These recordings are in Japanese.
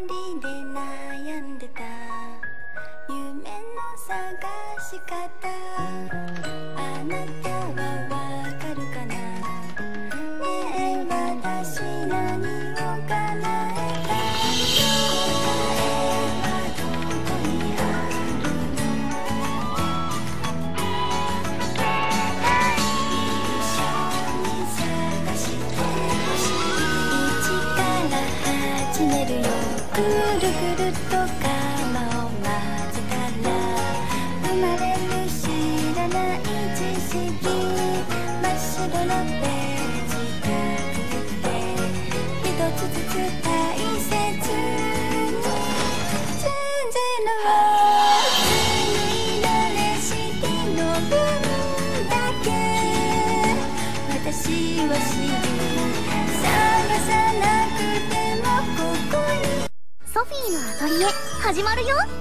りで悩んでた。夢の探し方。あなたフィーのアトリエ始まるよ。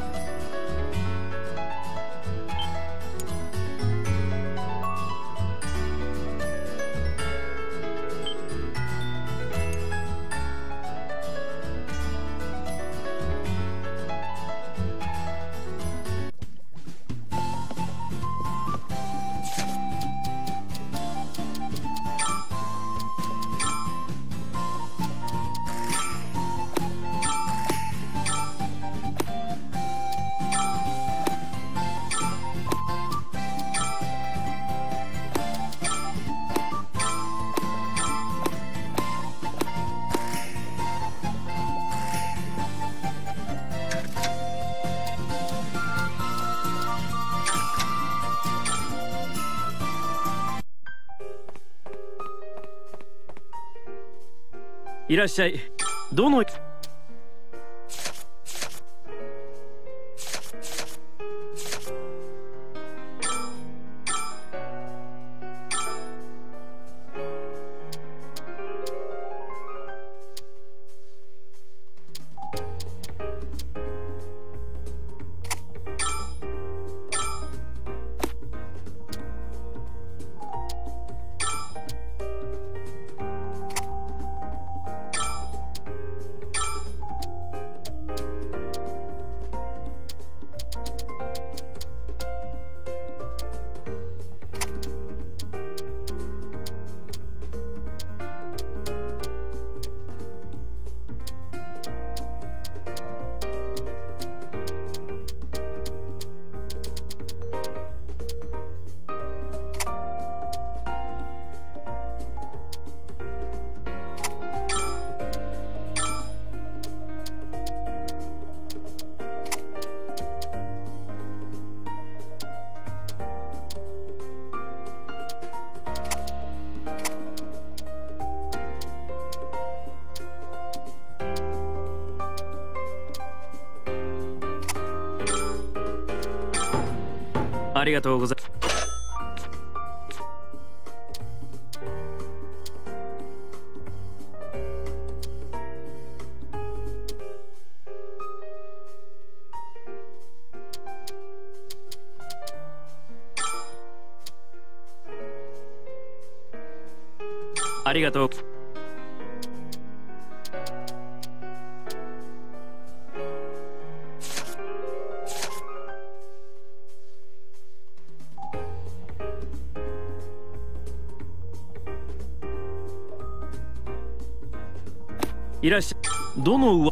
らっしゃい。どのがとうございます。ありがとう。いらっしゃどの上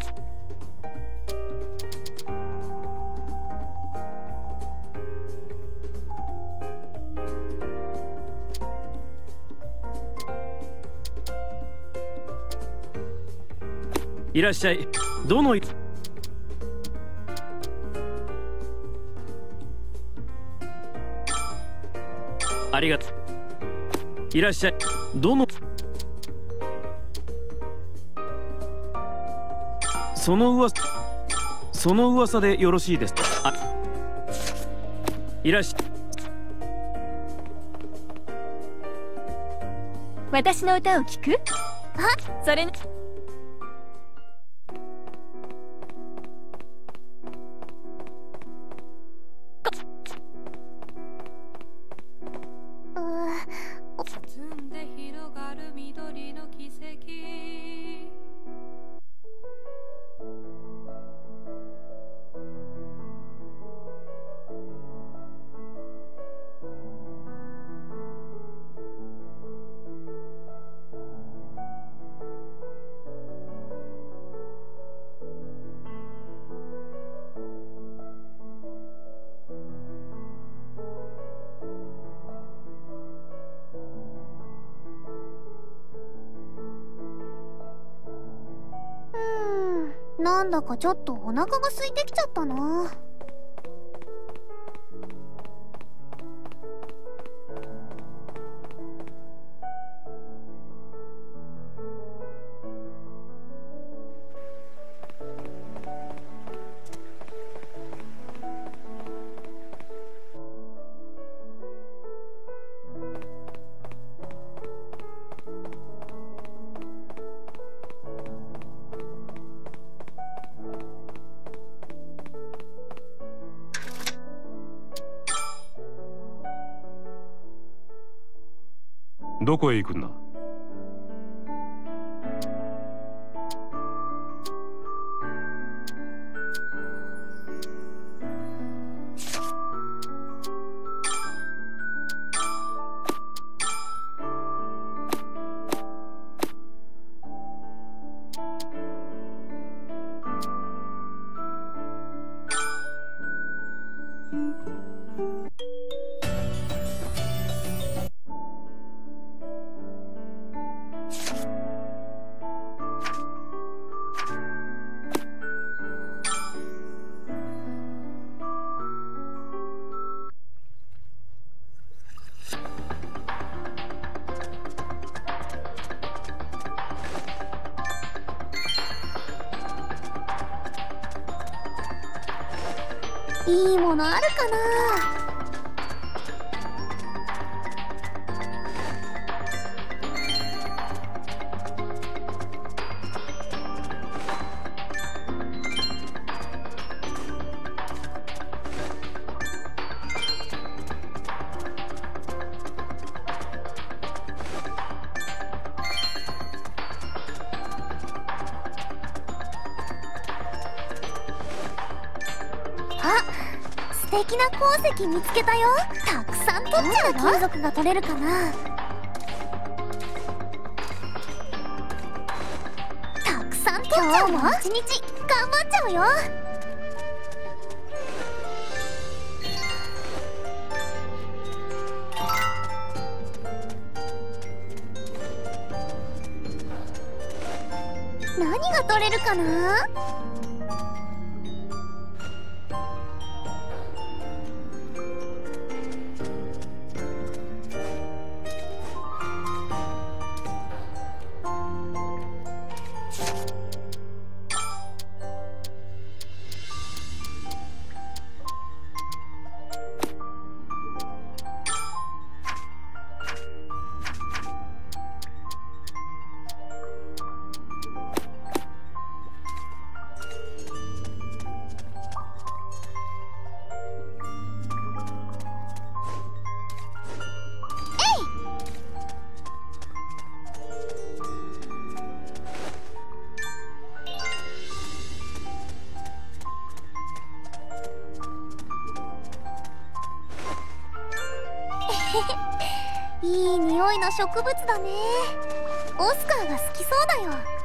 いらっしゃい。どのありがとう。いらっしゃい。どのその噂その噂でよろしいですあいらっしゃ私の歌を聴く？あそれかちょっとお腹が空いてきちゃったな。見つけたよ。たくさん取っちゃう金属が取れるかな。たくさん取っちゃうわ一日。頑張っちゃうよ。何が取れるかな？いい匂いの植物だね。オスカーが好きそうだよ。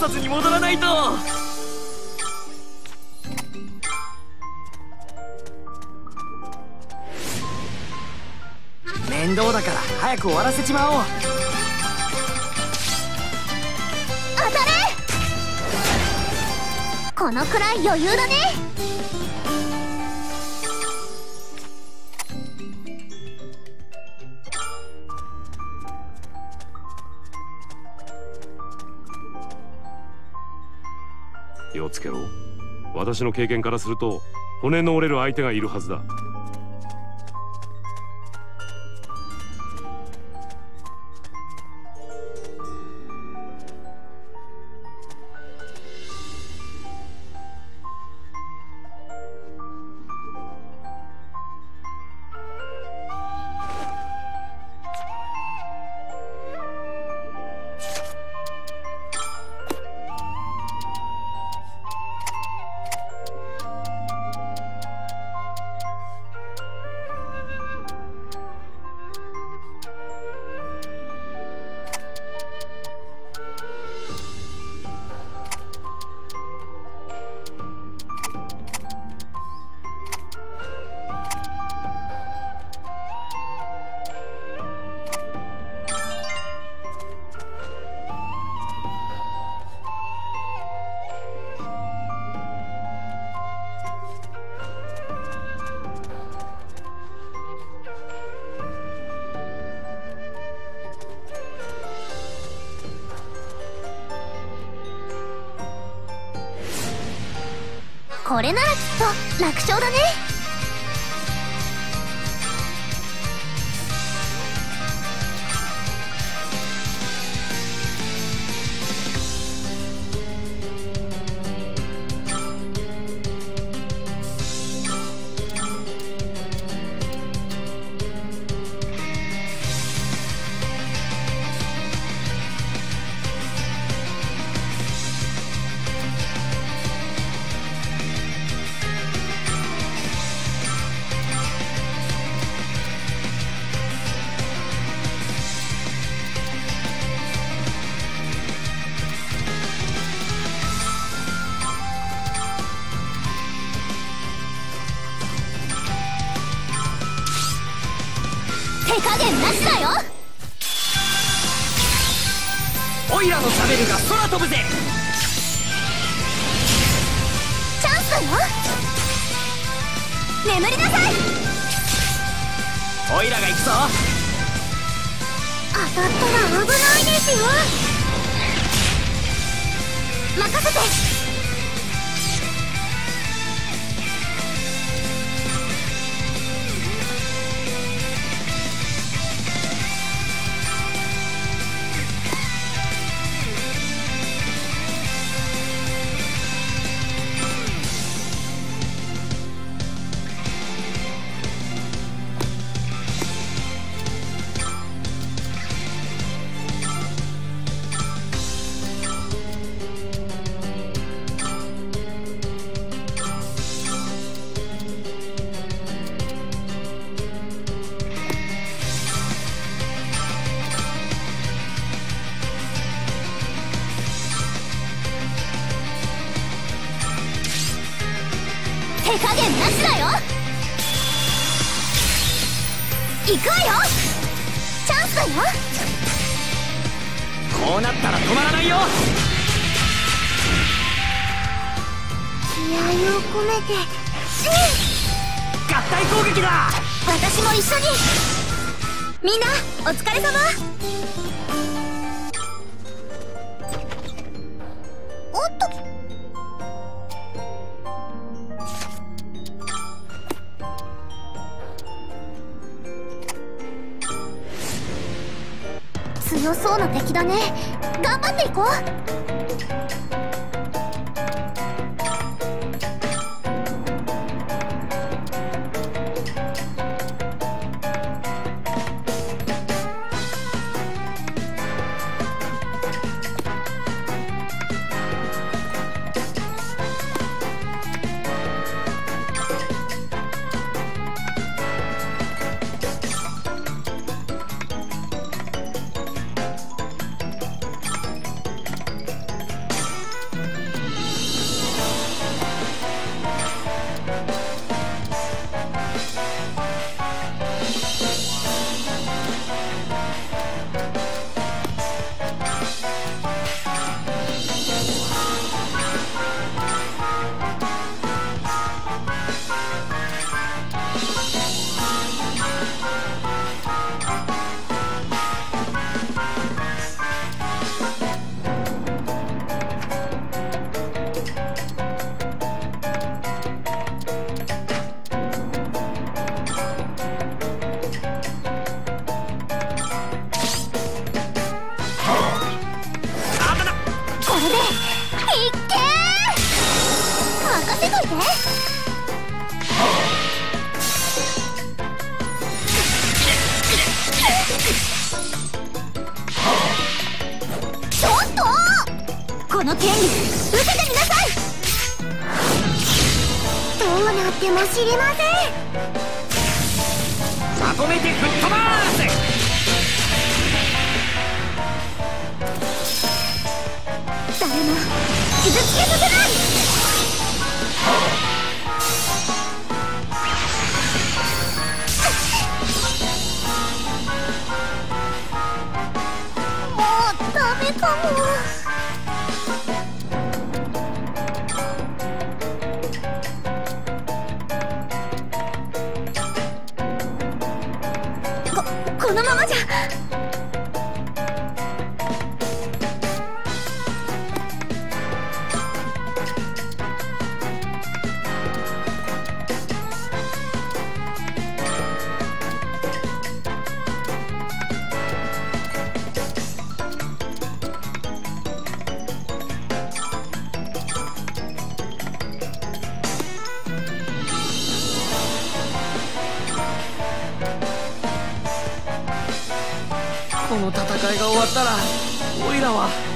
察に戻私の経験からすると骨の折れる相手がいるはずだ。戦いが終わったらオイラは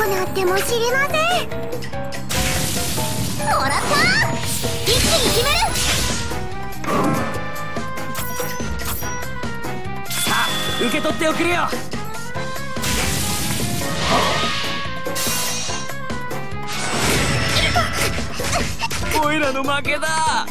うなっても知りません。もらった一気に決める。さあ受け取っておくれよ。オイラの負けだ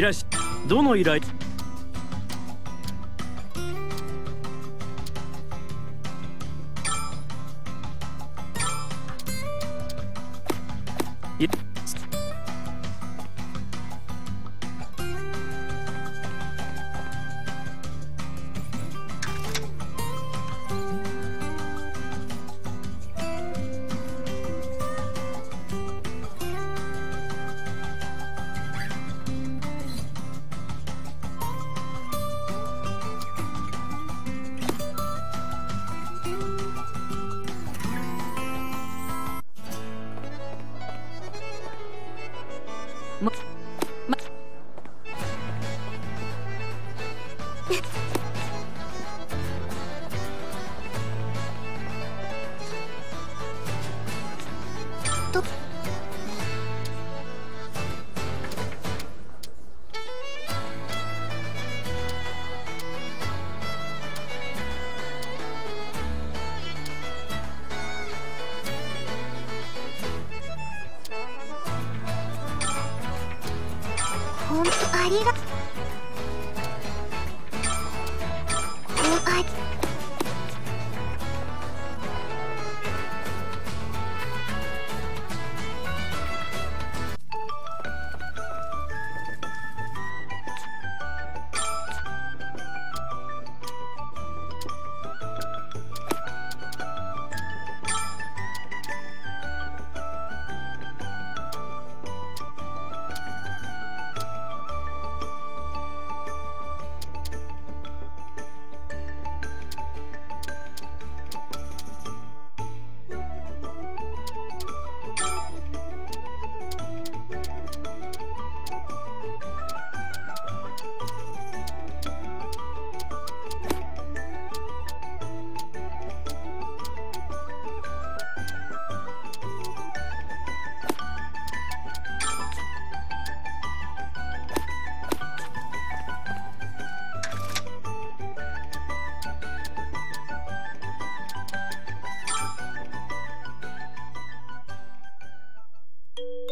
いらっしゃどの依頼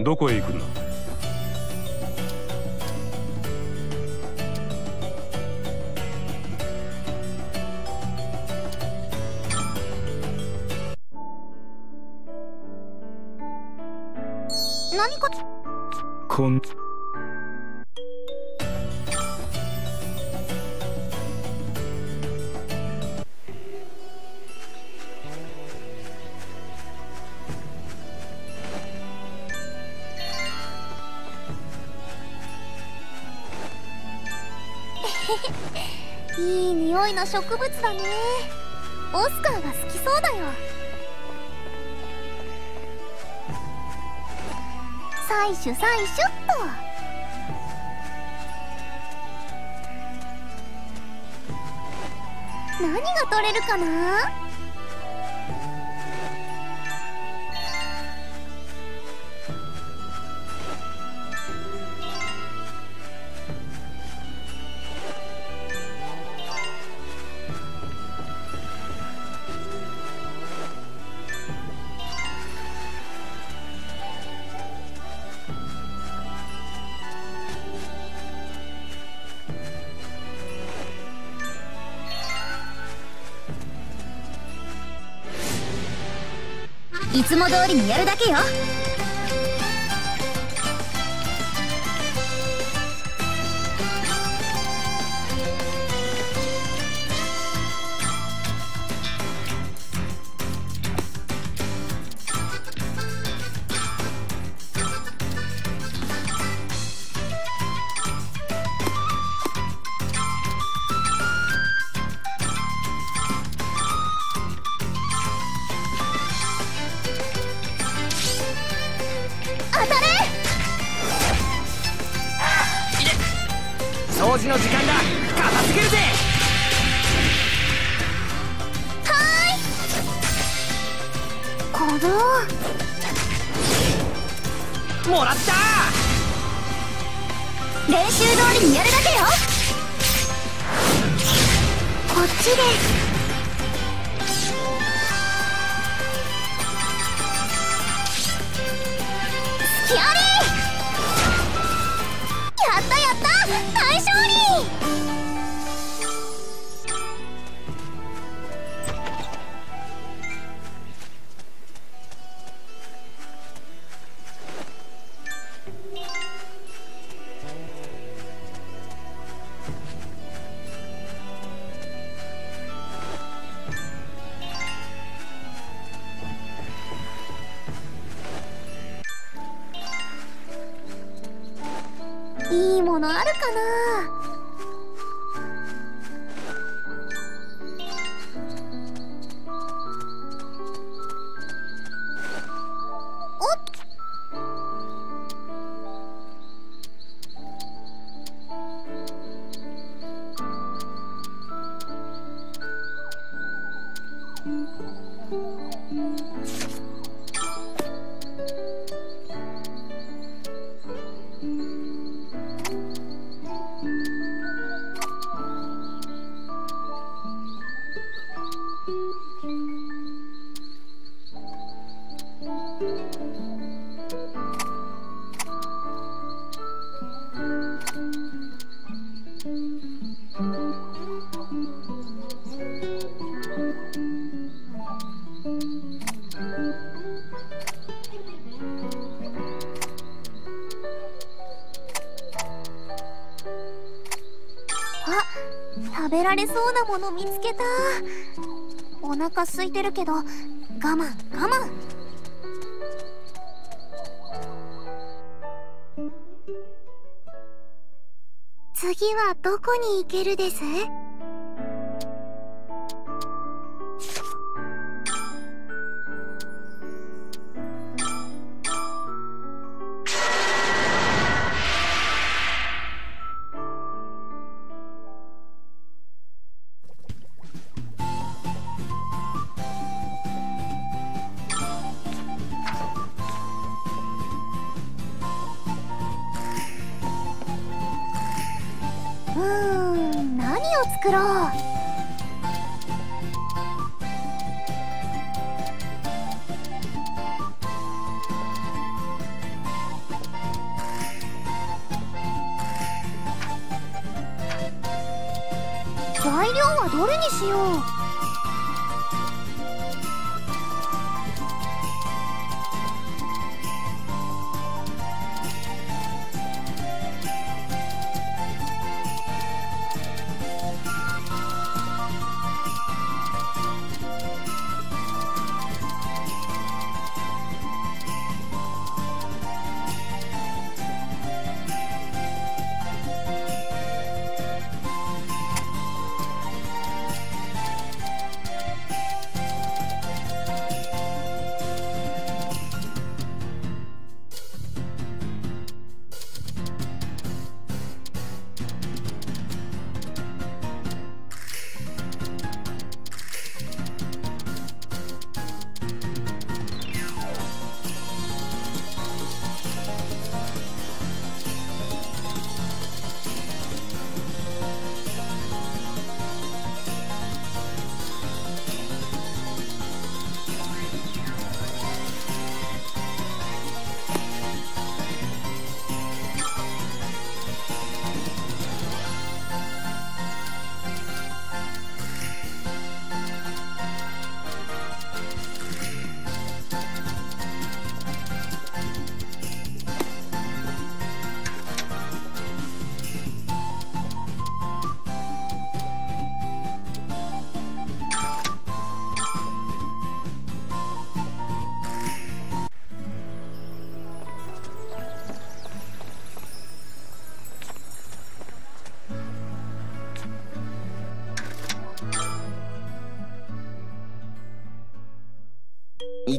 どこへ行くんだ何かこんな植物だね。オスカーが好きそうだよ。採取採取っと。何が取れるかな？つも通りにやるだけよ。空いてるけど我慢我慢。次はどこに行けるです？作ろう。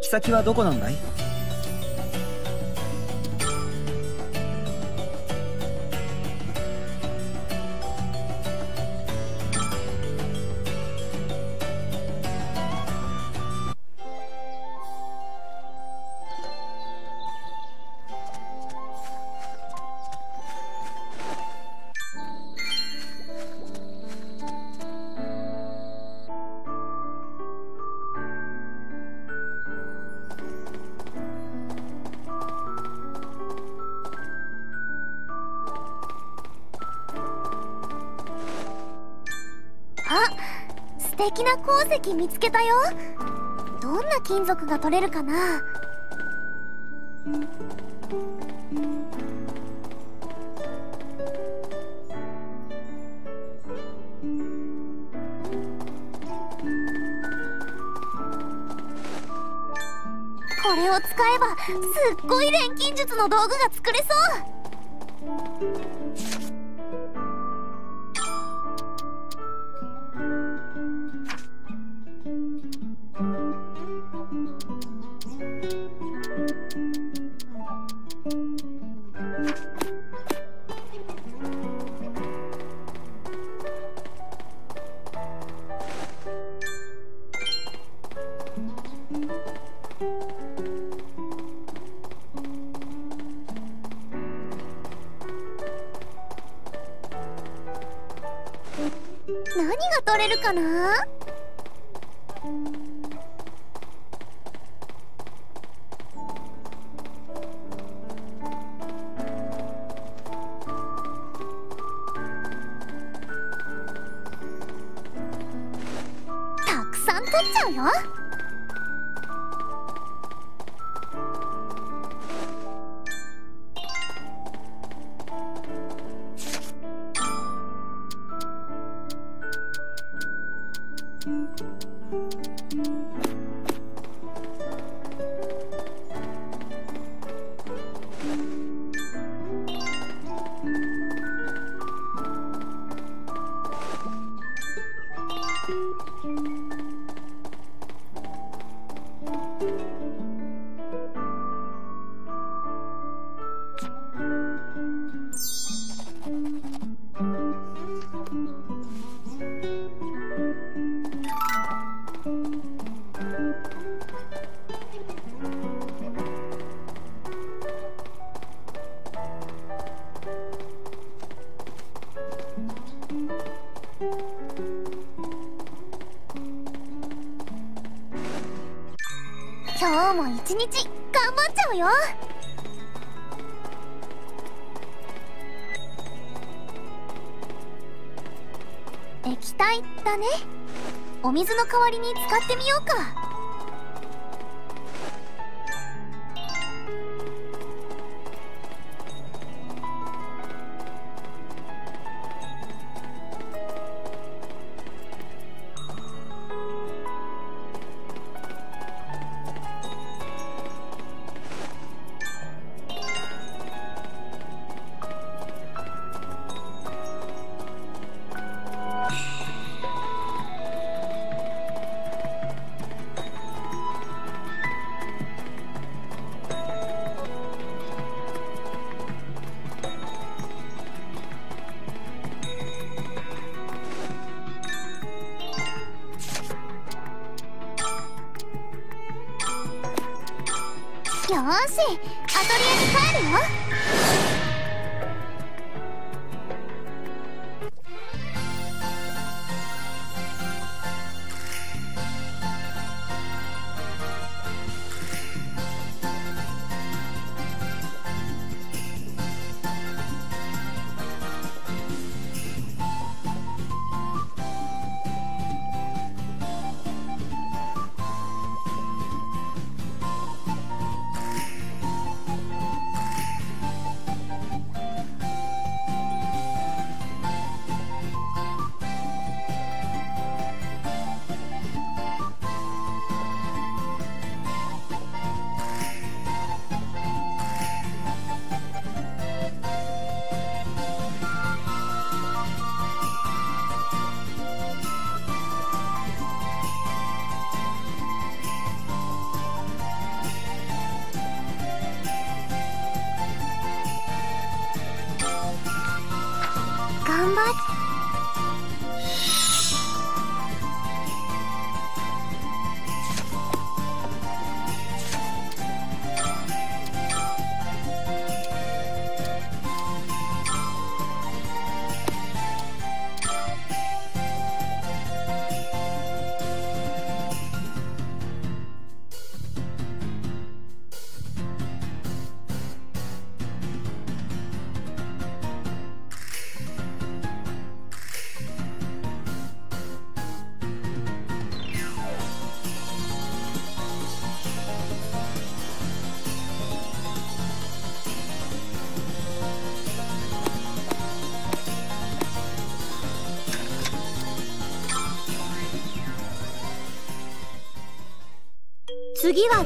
先はどこなんだい？石見つけたよ。どんな金属が取れるかな？日頑張っちゃうよ。液体だね。お水の代わりに使ってみようか。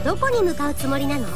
どこに向かうつもりなの？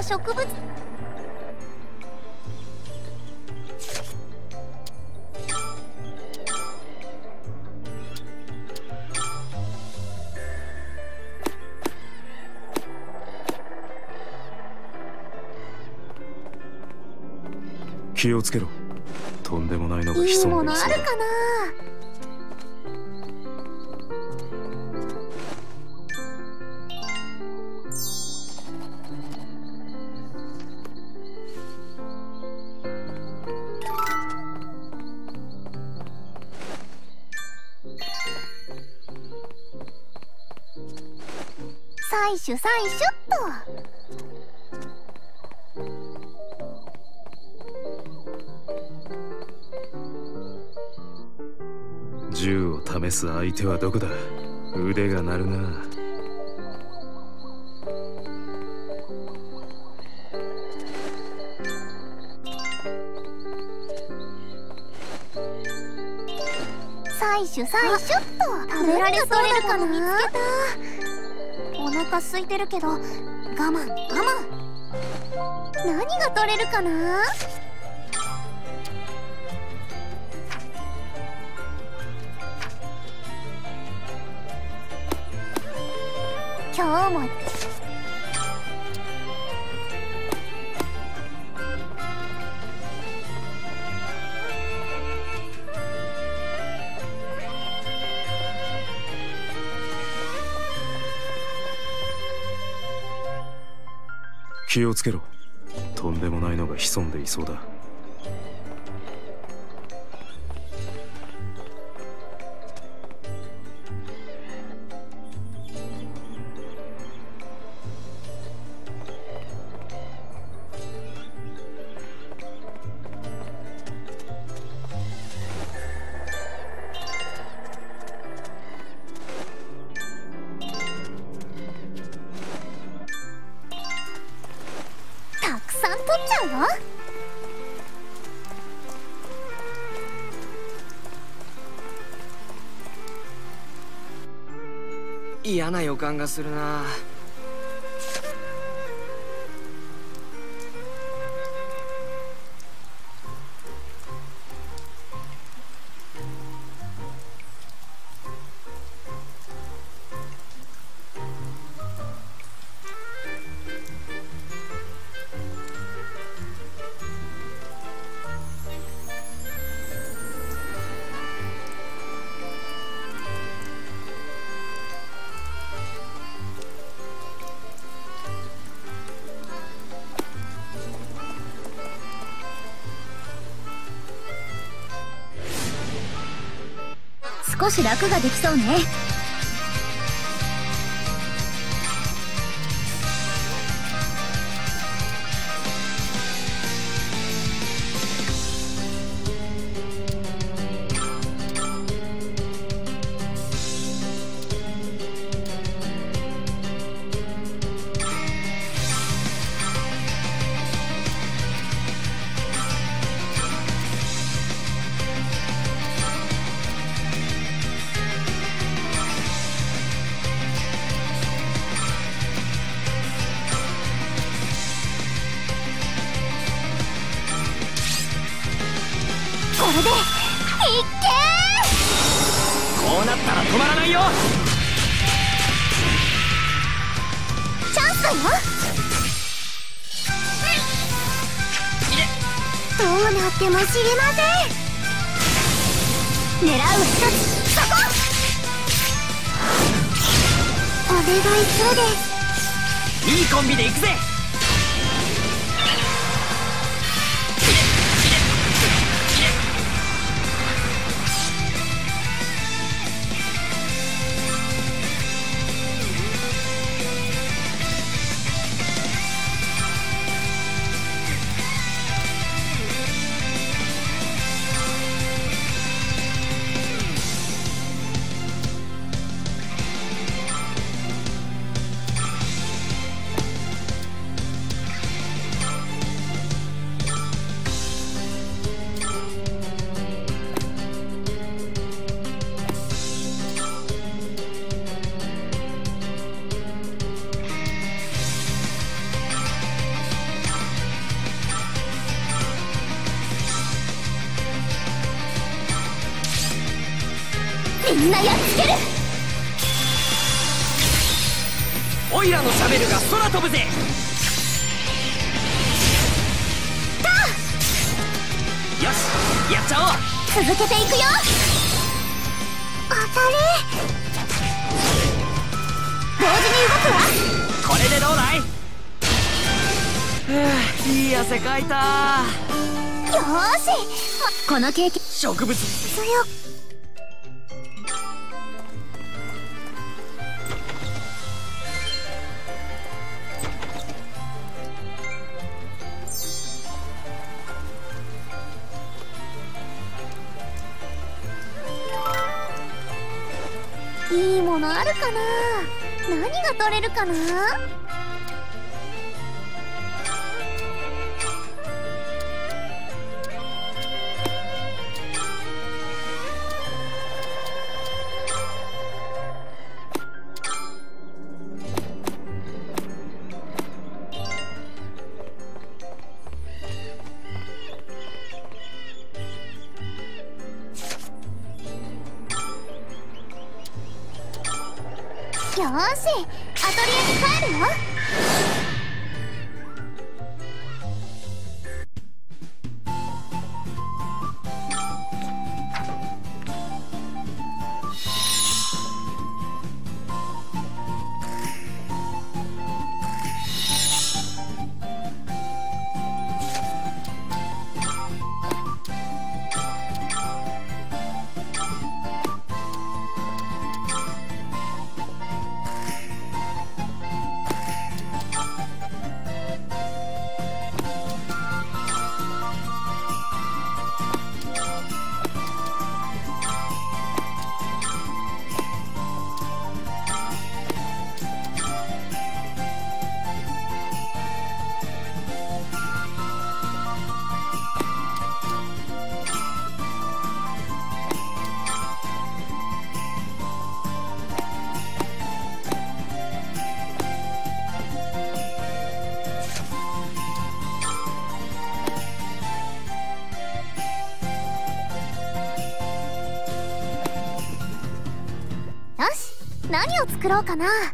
植物。気をつけろ。とんでもないのがいい潜ものあるかな？採取採取っ銃を試す相手はどこだ？腕が鳴るな。採取採取っと食べられそうだから見つけたか空いてるけど我慢我慢。何が取れるかな？をつけろ。とんでもないのが潜んでいそうだ。感がするな。少し楽ができそうね。作ろうかな。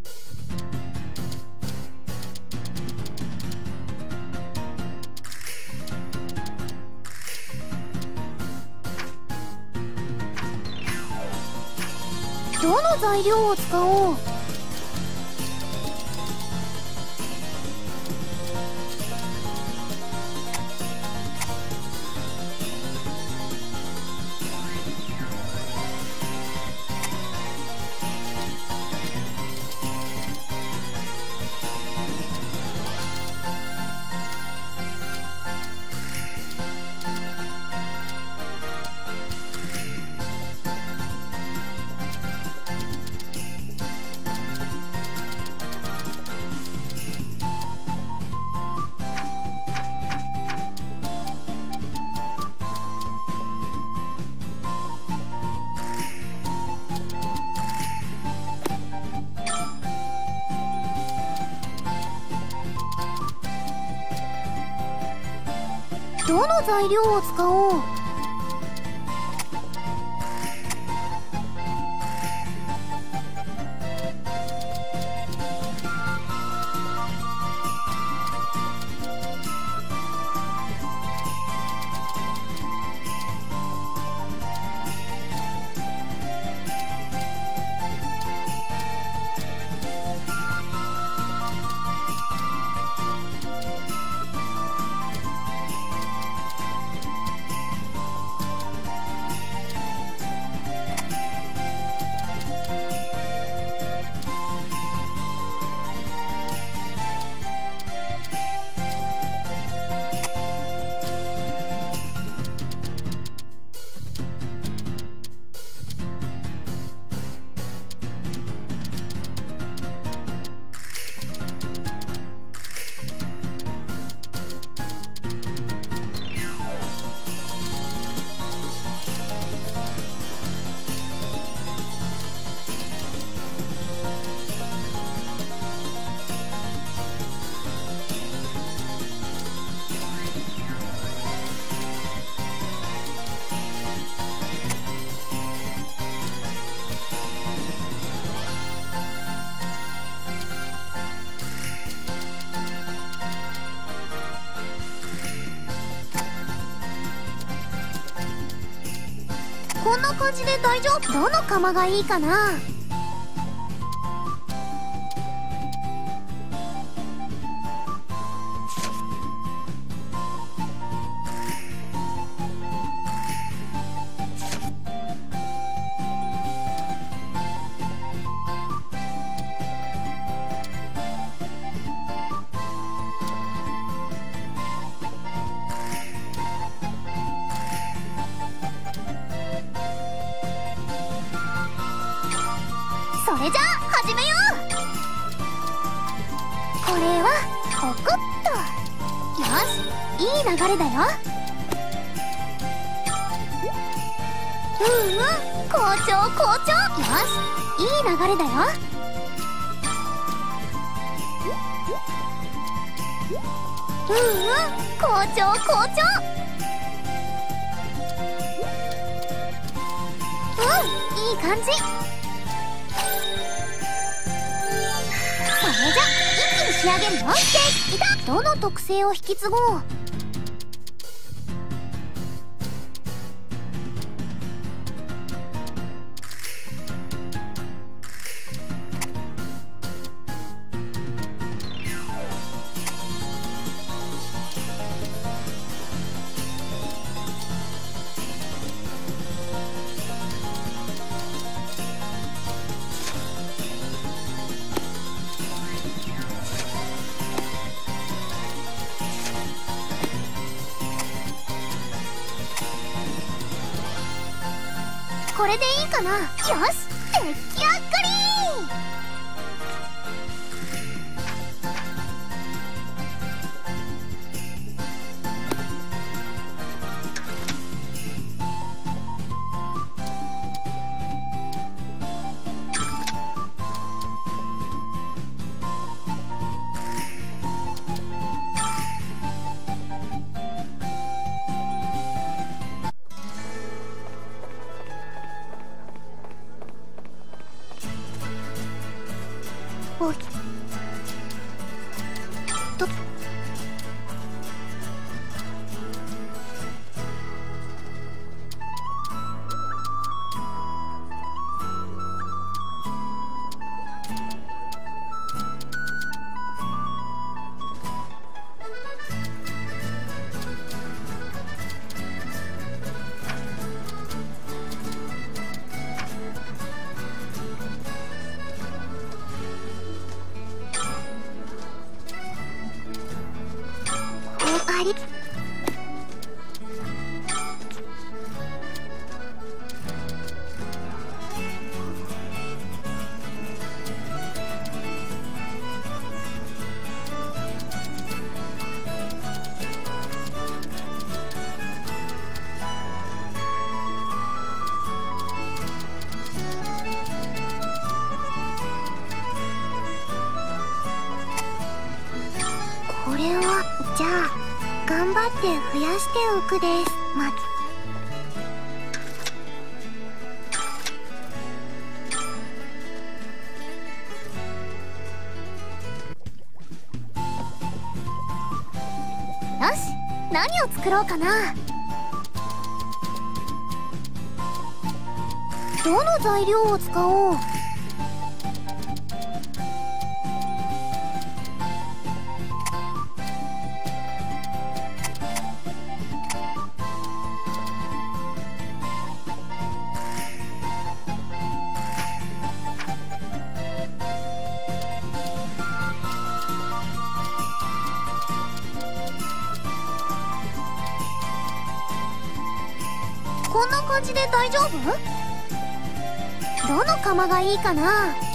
感じで大丈夫？どの釜がいいかな？頑張って増やしておくです。まよし何を作ろうかな。どの材料を使おう。かな？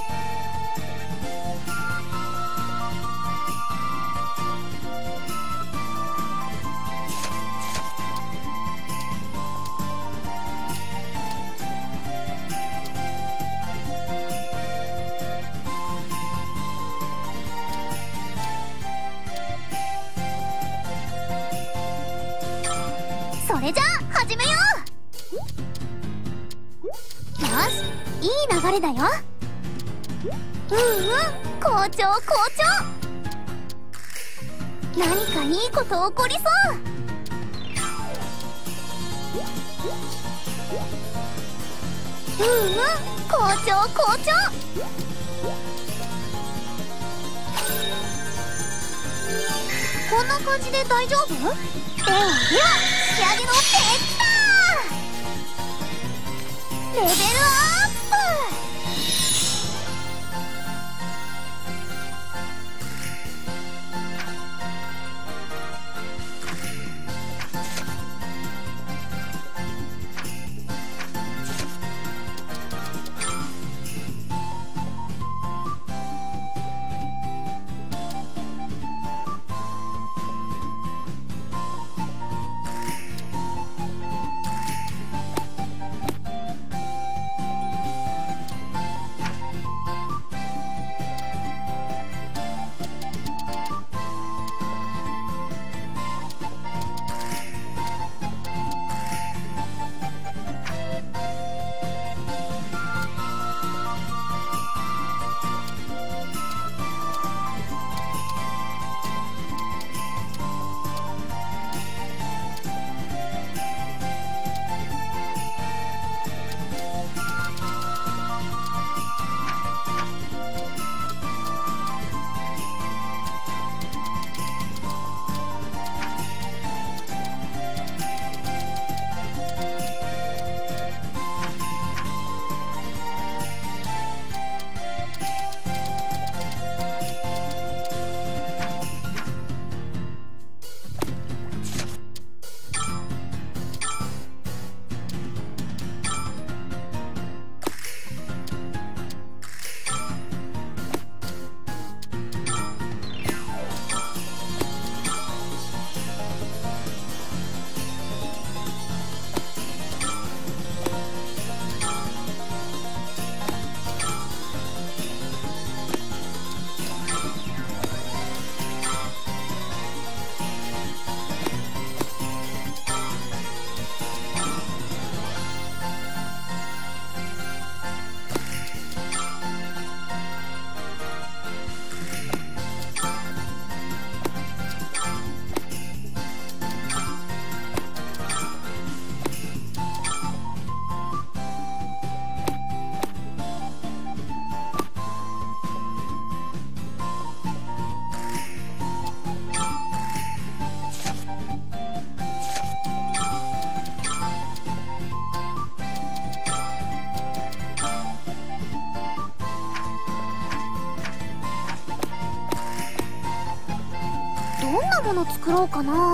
どうかな。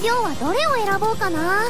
材料はどれを選ぼうかな？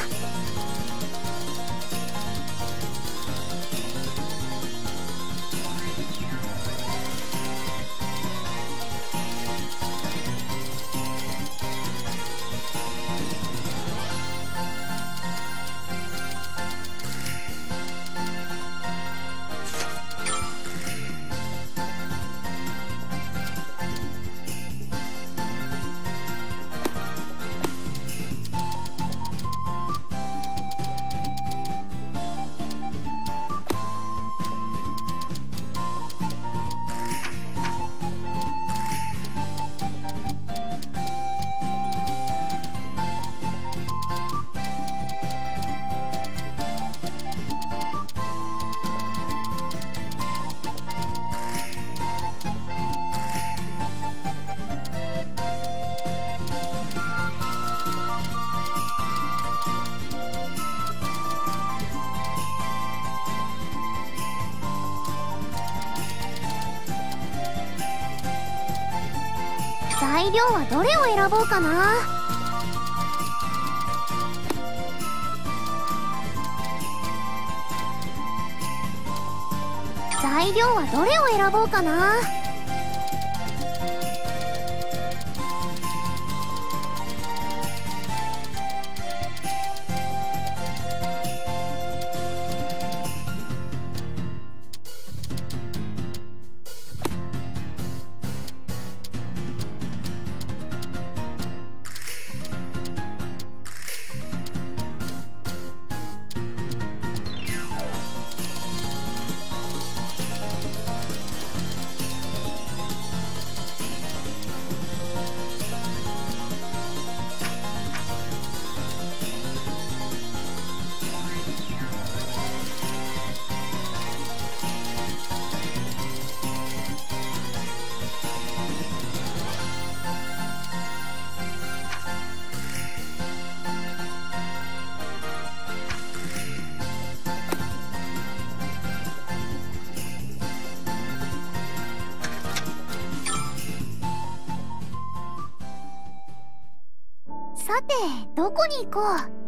に行こう。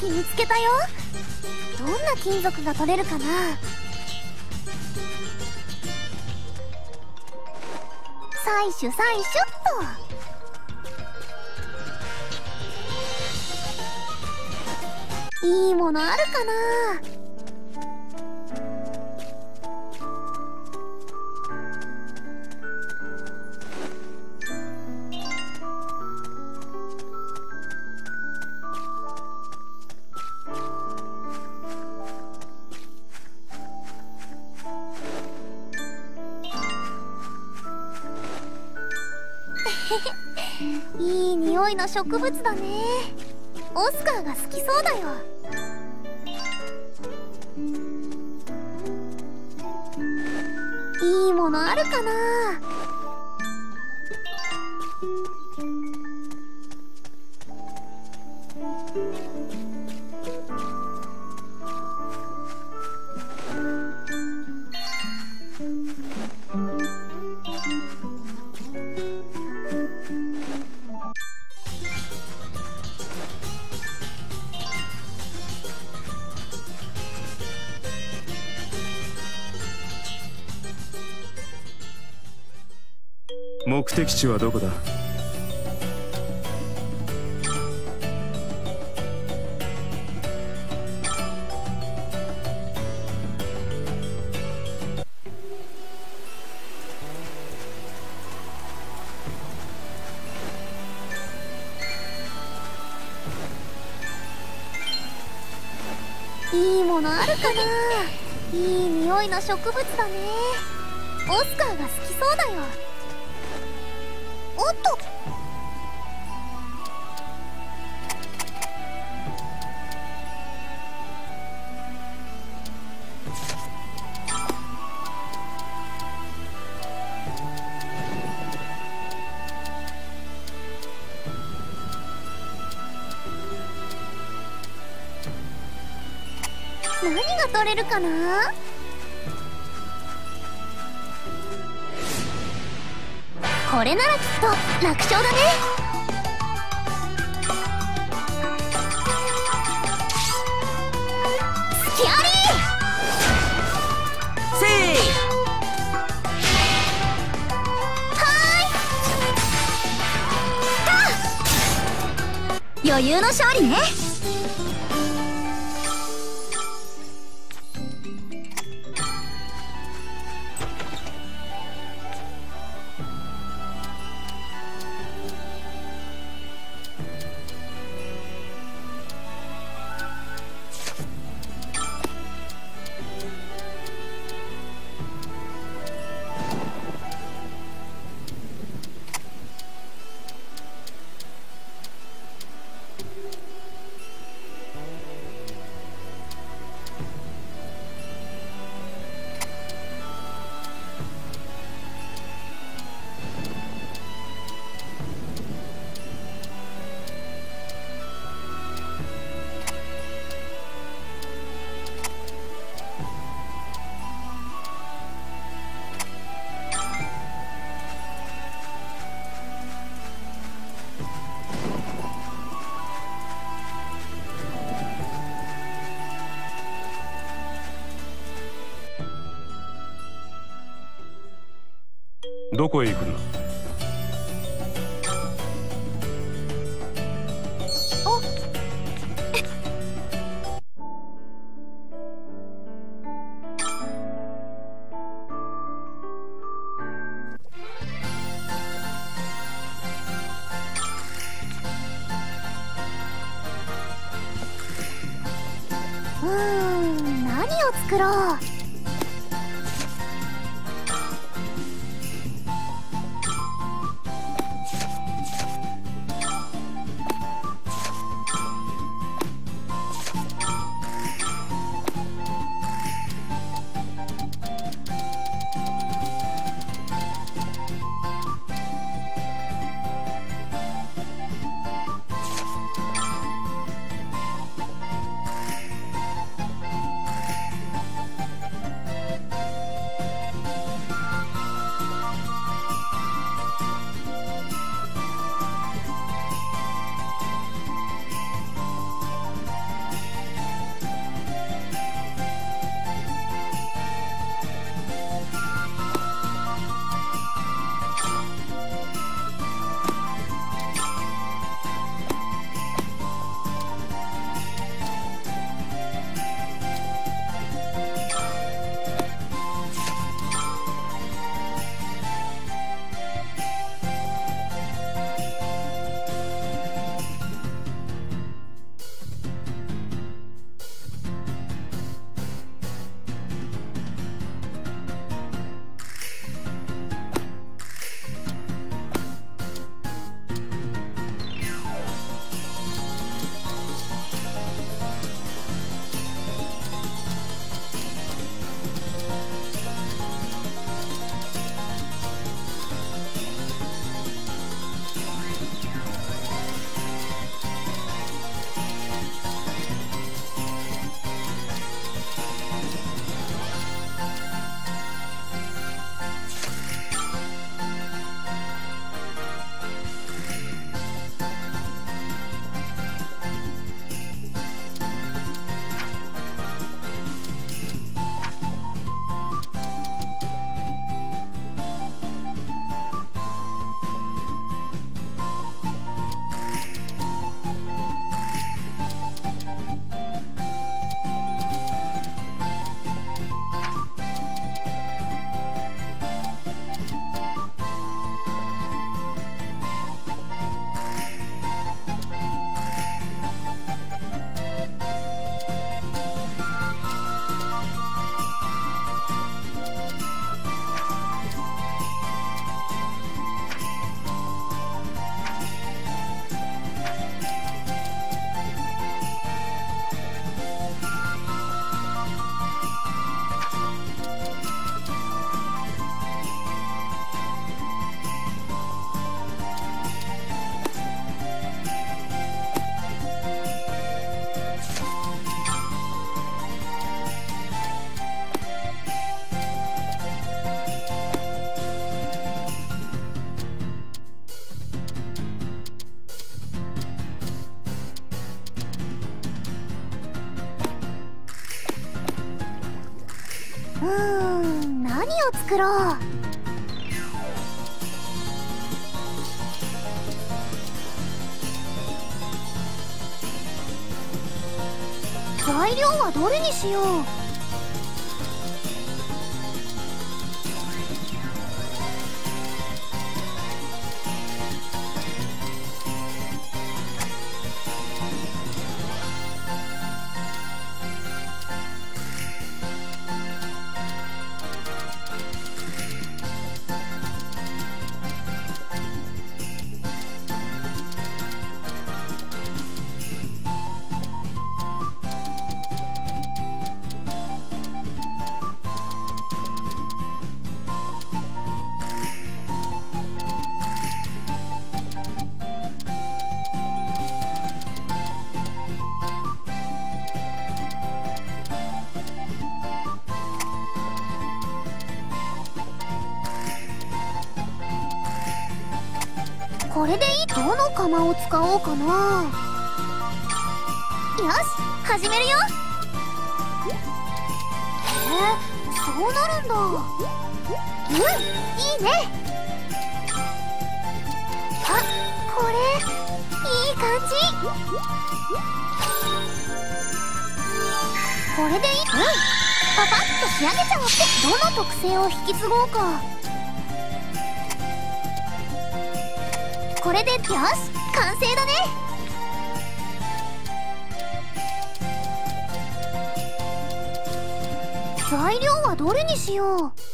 鉱石見つけたよ。どんな金属が取れるかな。採取採取っと。いいものあるかな。植物だね。オスカーが好きそうだよ。だね。どこへ行くの作ろう。どの釜を使おうかな。よし始めるよ。へえそうなるんだ。うんいいね。あこれいい感じ。これでいい。うん。パパッと仕上げちゃおうって。どの特性を引き継ごうか。これでよし。完成だね。材料はどれにしよう？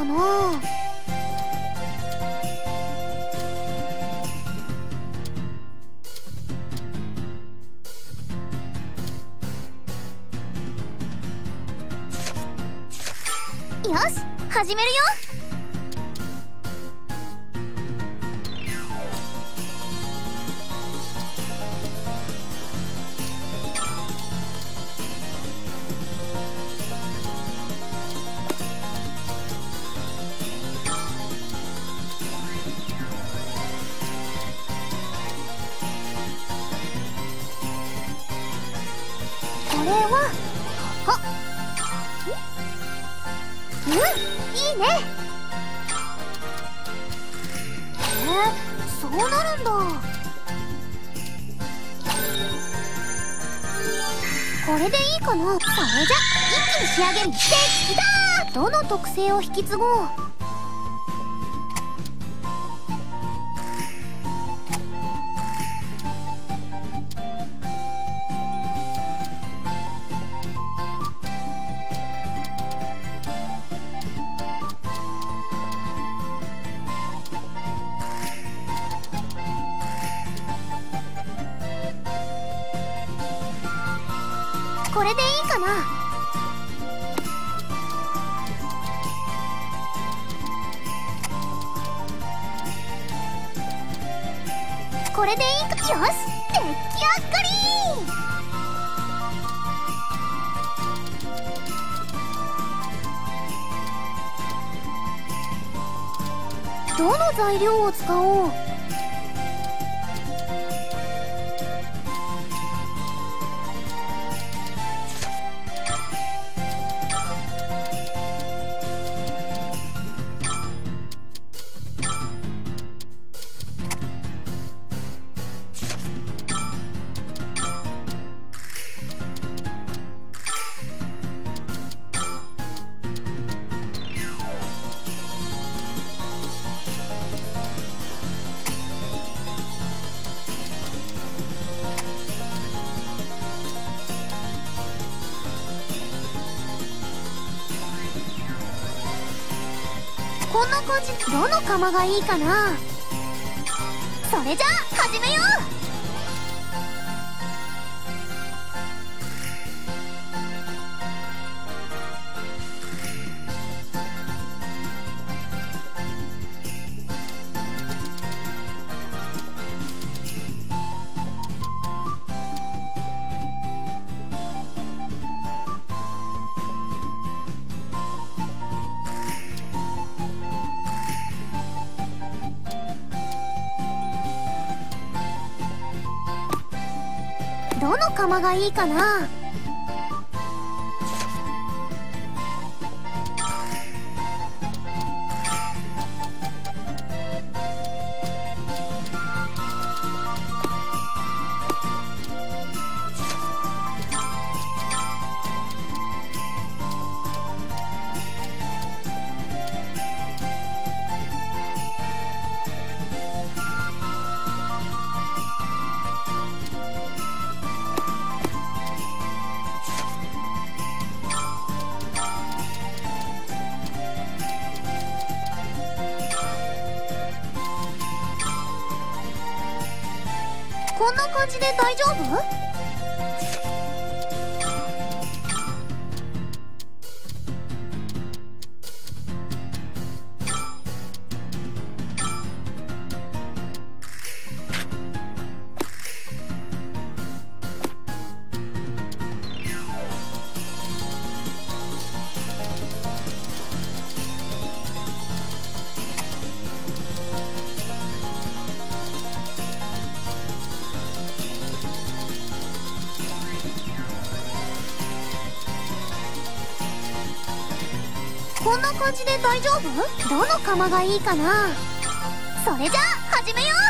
かな？引き仲間がいいかな。それじゃあ始めよう。がいいかな。大丈夫？どの釜がいいかな？それじゃあ始めよう！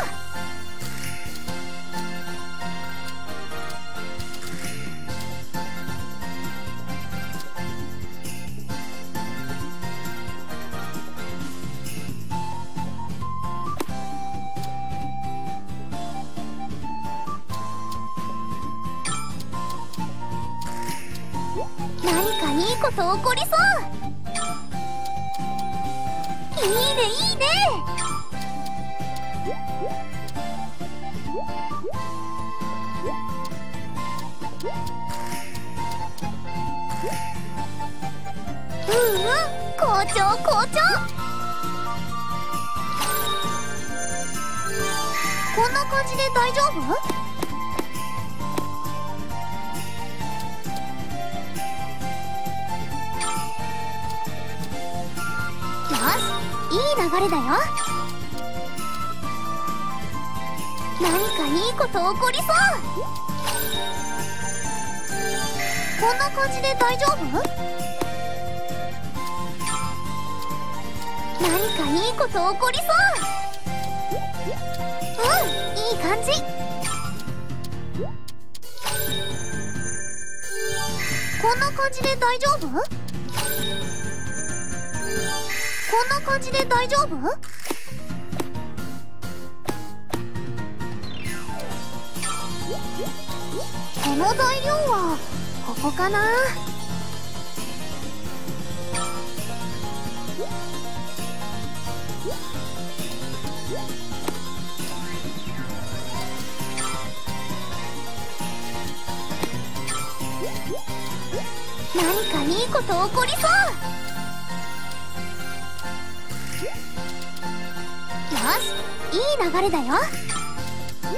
こ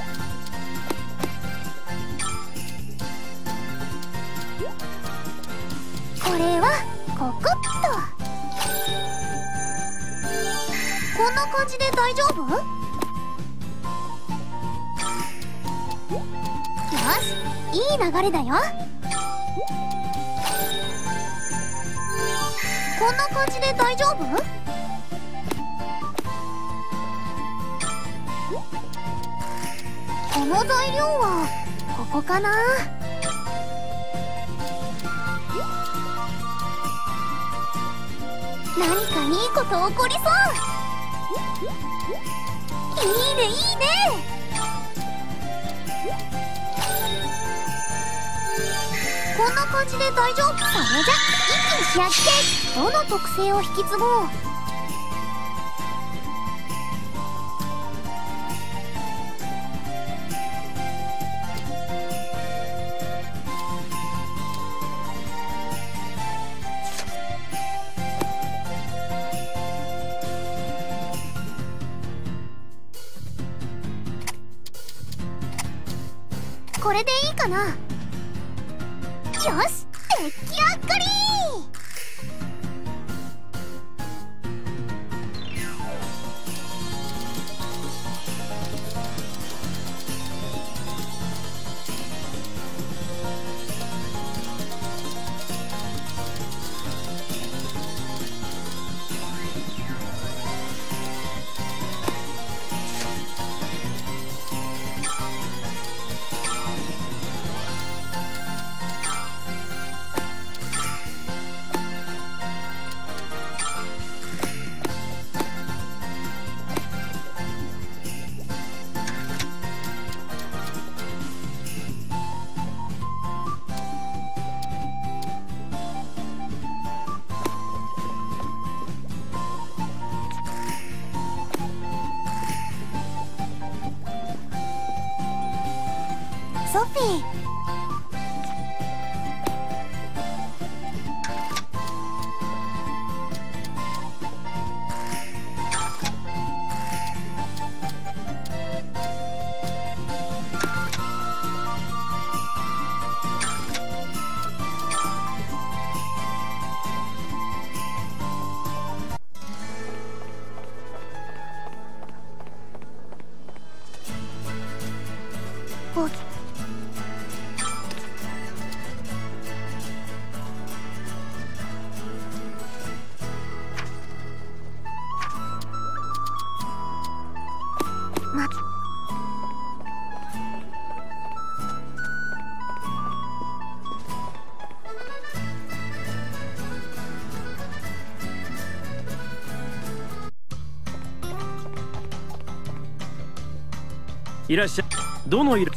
れはここっと。こんな感じで大丈夫？よしいい流れだよ。こんな感じで大丈夫？この材料はここかな？何かいいこと起こりそう。いいねいいね。こんな感じで大丈夫？それじゃ一気に仕上げて。どの特性を引き継ごう？いらっしゃい。どの色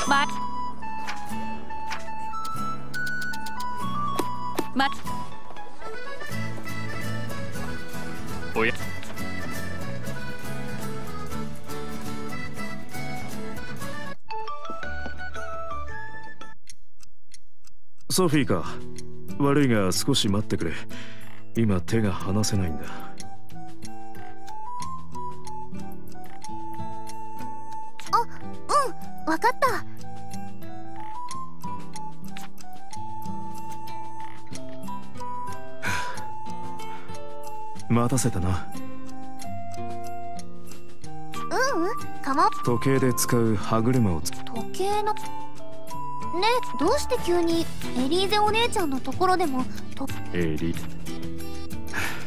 そままおや。ソフィーか。悪いが少し待ってくれ。今手が離せないんだせたな。ううんかま時計で使う歯車をつ時計のねどうして急にエリーゼお姉ちゃんのところでもとエリ。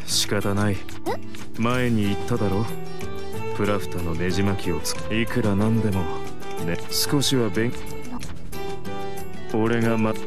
仕方ない。前に言っただろ。プラフタのねじ巻きをついくらなんでも。ね少しは勉俺がまうん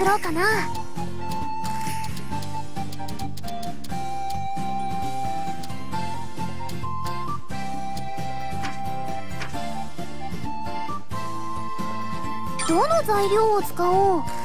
作ろうかな。どの材料を使おう。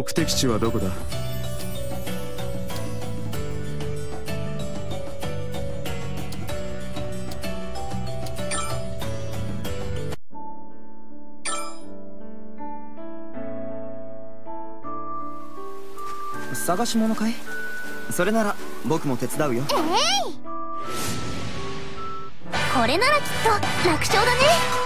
目的地はどこだ？探し物かい？それなら僕も手伝うよ。えいこれならきっと楽勝だね。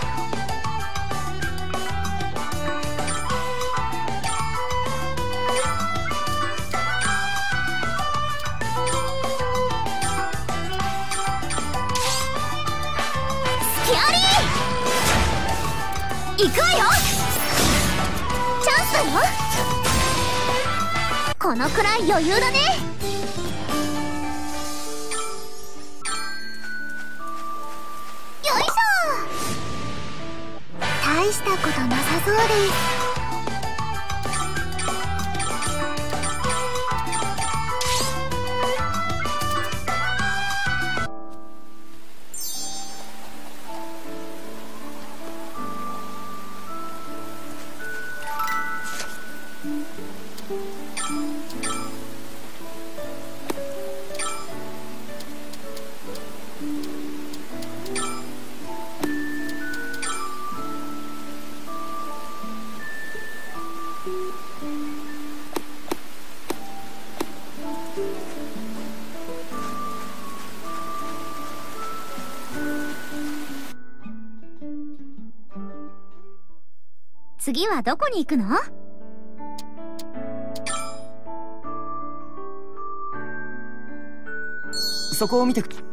行くわよ。チャンスだよ。このくらい余裕だね。よいしょ。大したことなさそうです。次はどこに行くの？そこを見てく。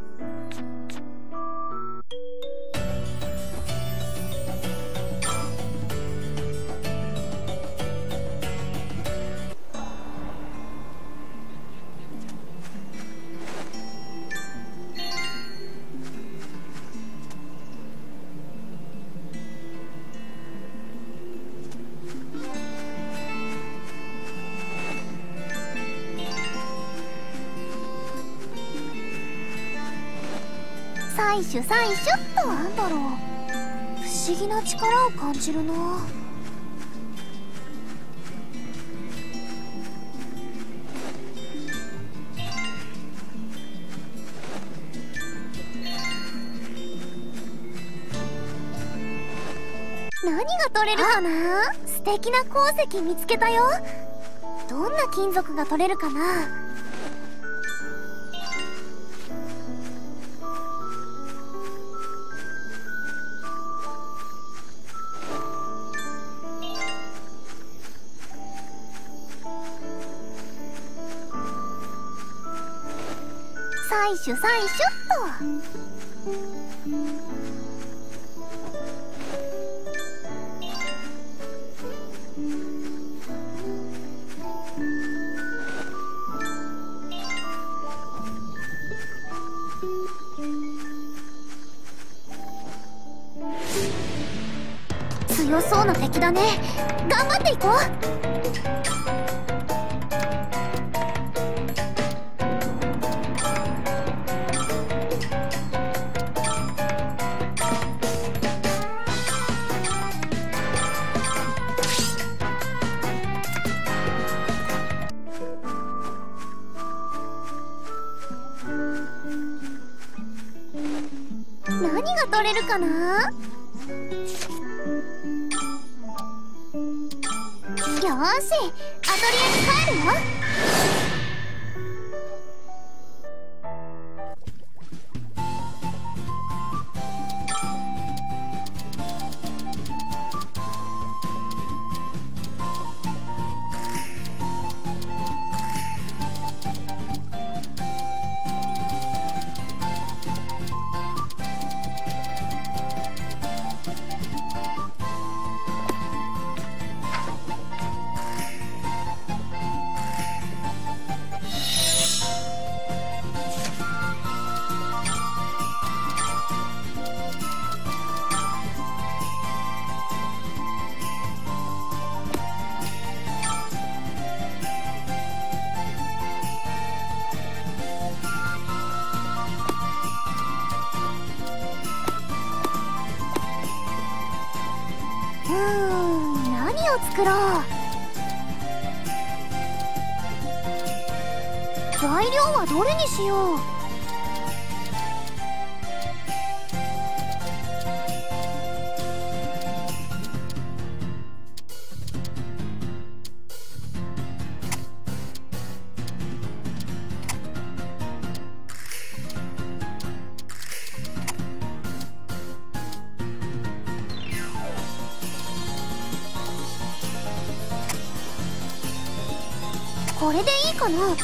採取採取っとなんだろう。不思議な力を感じるな。何が取れるかな？素敵な鉱石見つけたよ。どんな金属が取れるかな？採取採取っと。強そうな敵だね頑張っていこうかな？よしアトリエに帰るよ。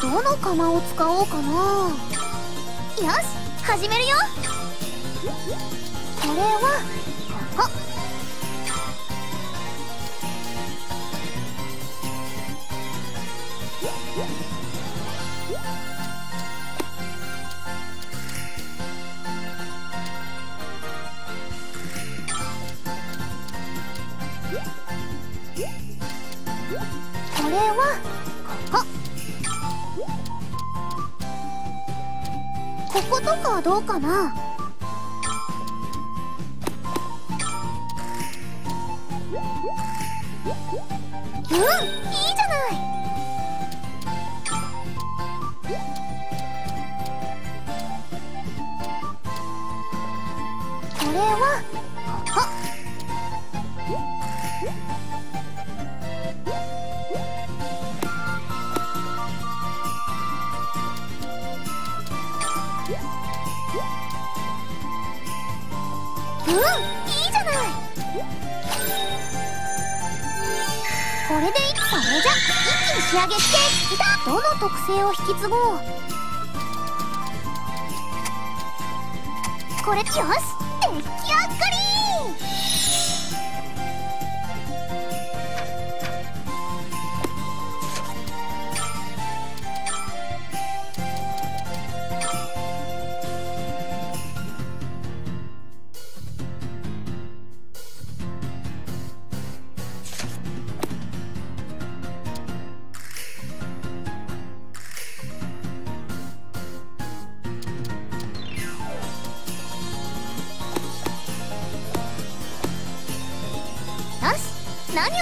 どの釜を使おうかな。よし始めるよ。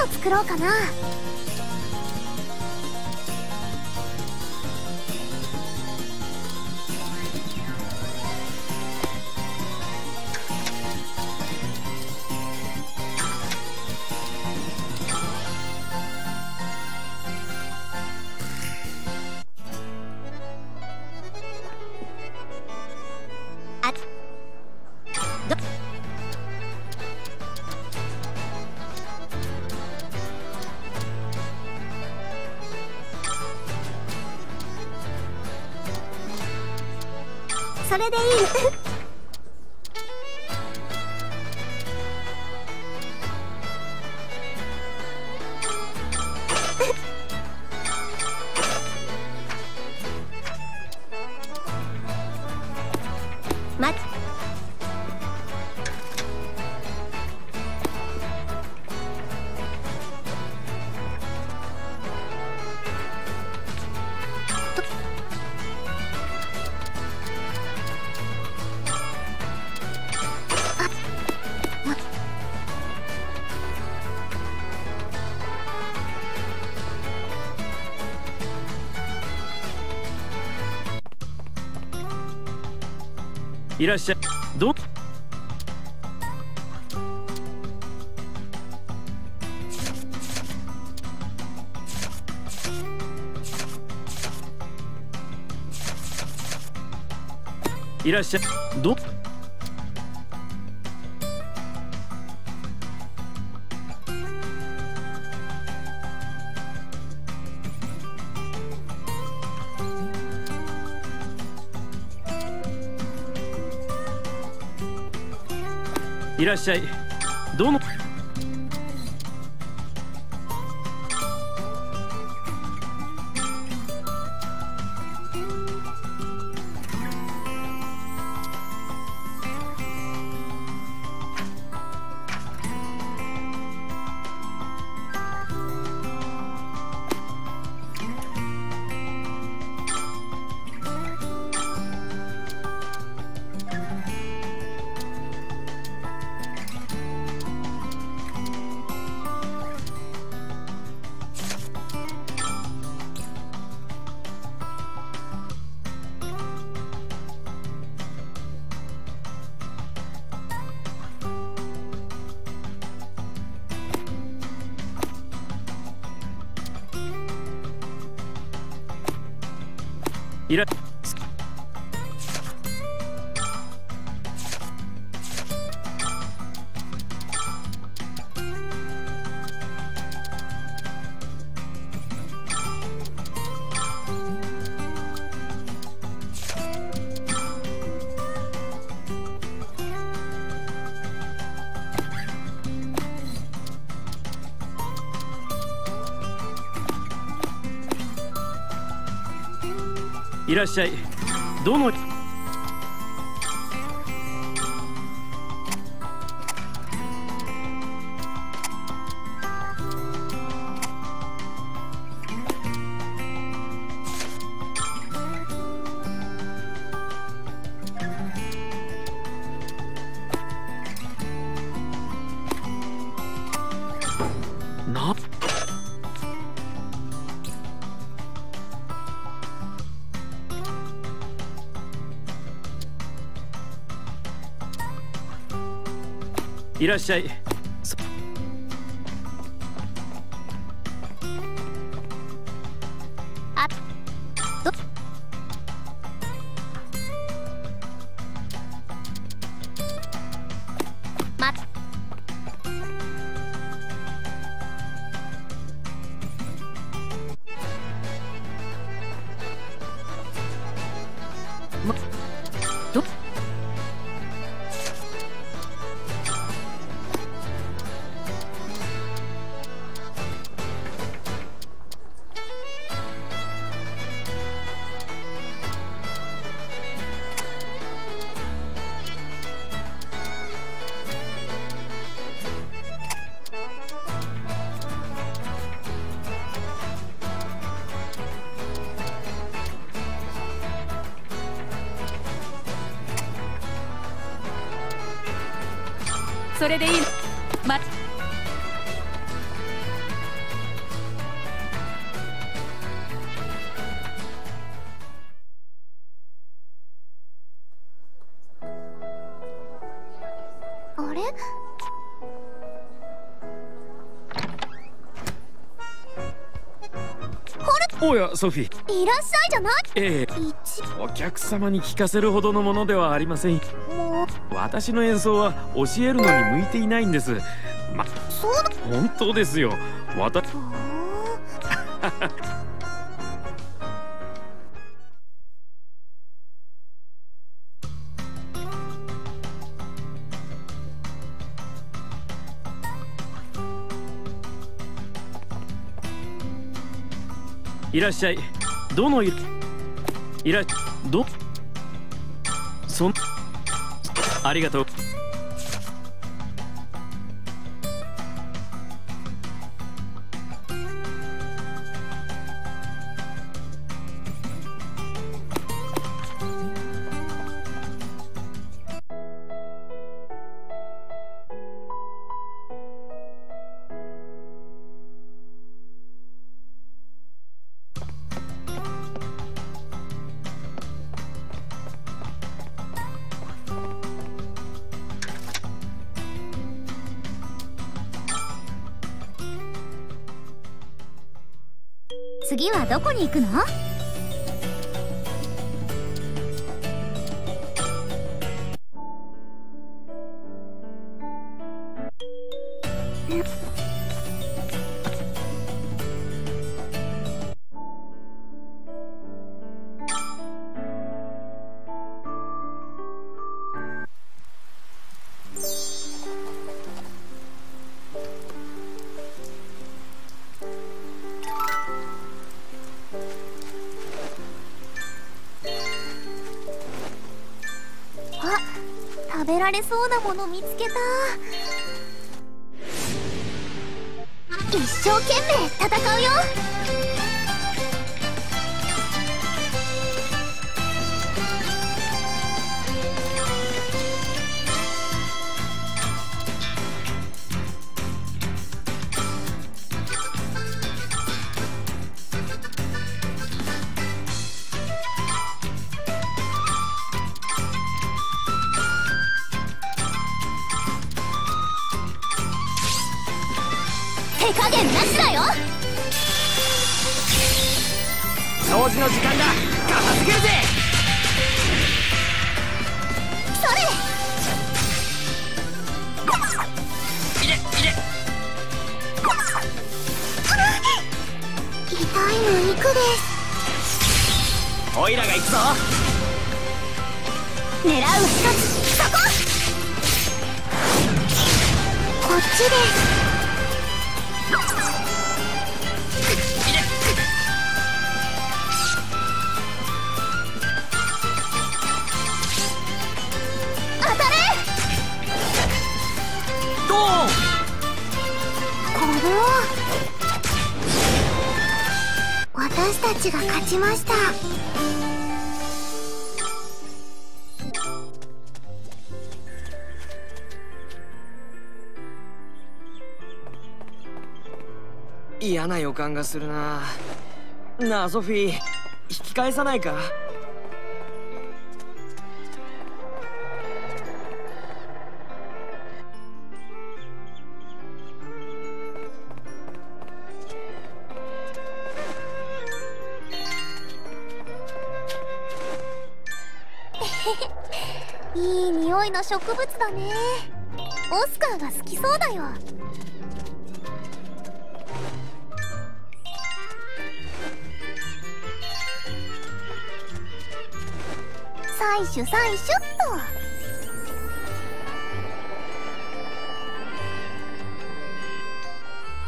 を作ろうかな。いらっしゃい。どう？いらっしゃい。らっしゃいらっしゃいそれでいいまあれ？おやソフィー。いらっしゃいじゃない？ええ。一お客様に聞かせるほどのものではありません私の演奏は教えるのに向いていないんです。まそう本当ですよ。私いらっしゃい。どのいらどそのありがとう。に行くの？見つけた感がするな。なあソフィー。引き返さないか？いい匂いの植物だね。オスカーが好きそうだよ。採取採取っと。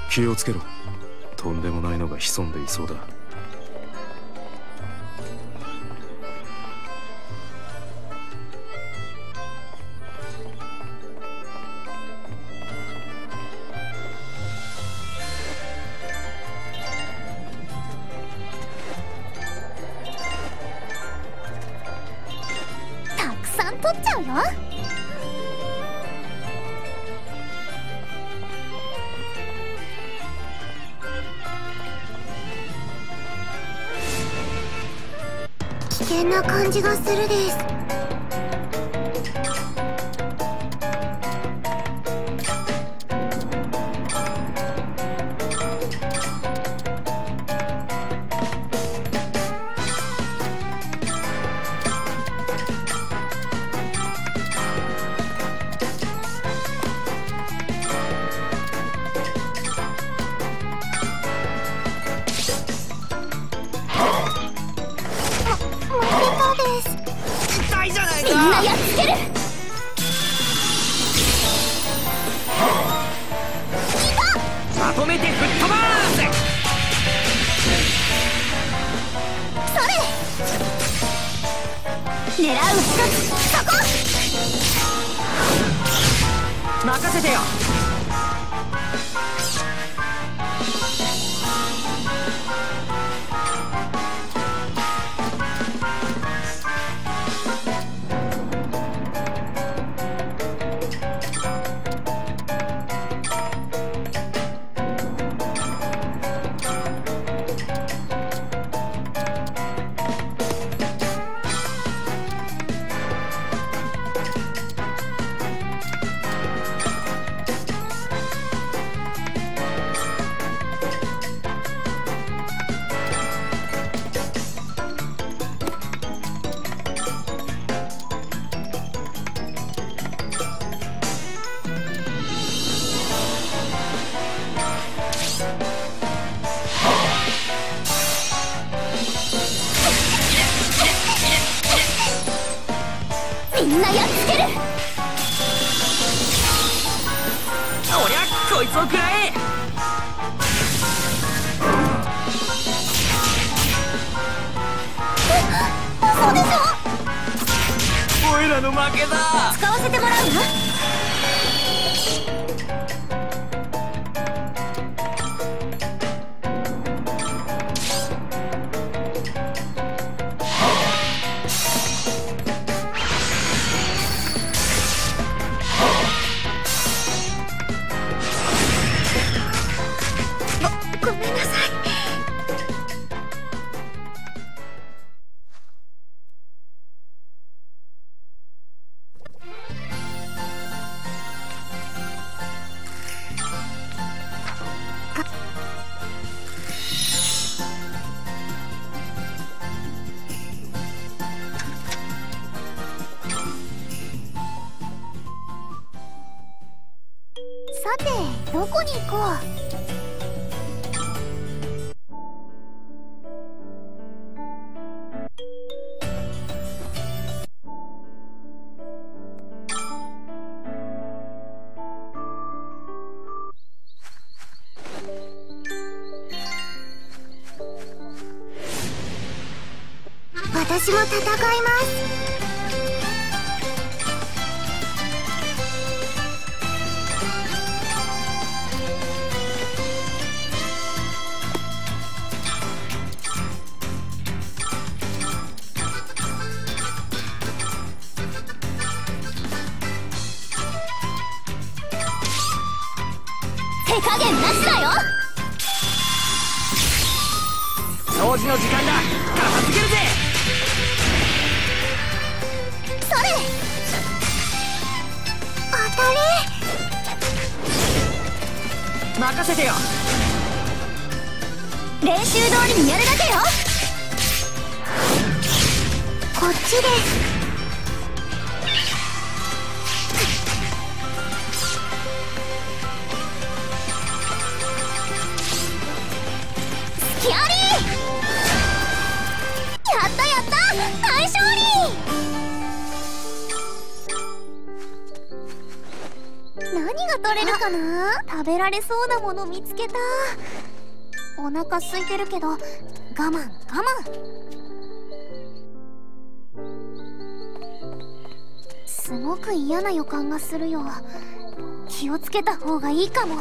気をつけろ。とんでもないのが潜んでいそうだ。任せてよ。練習通りにやるだけよ。こっちです。やったやった。大勝利。取れるかな？食べられそうなもの見つけた。お腹空いてるけど我慢我慢。すごく嫌な予感がするよ。気をつけた方がいいかも。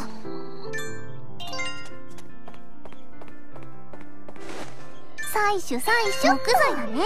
採取採取。木材だね。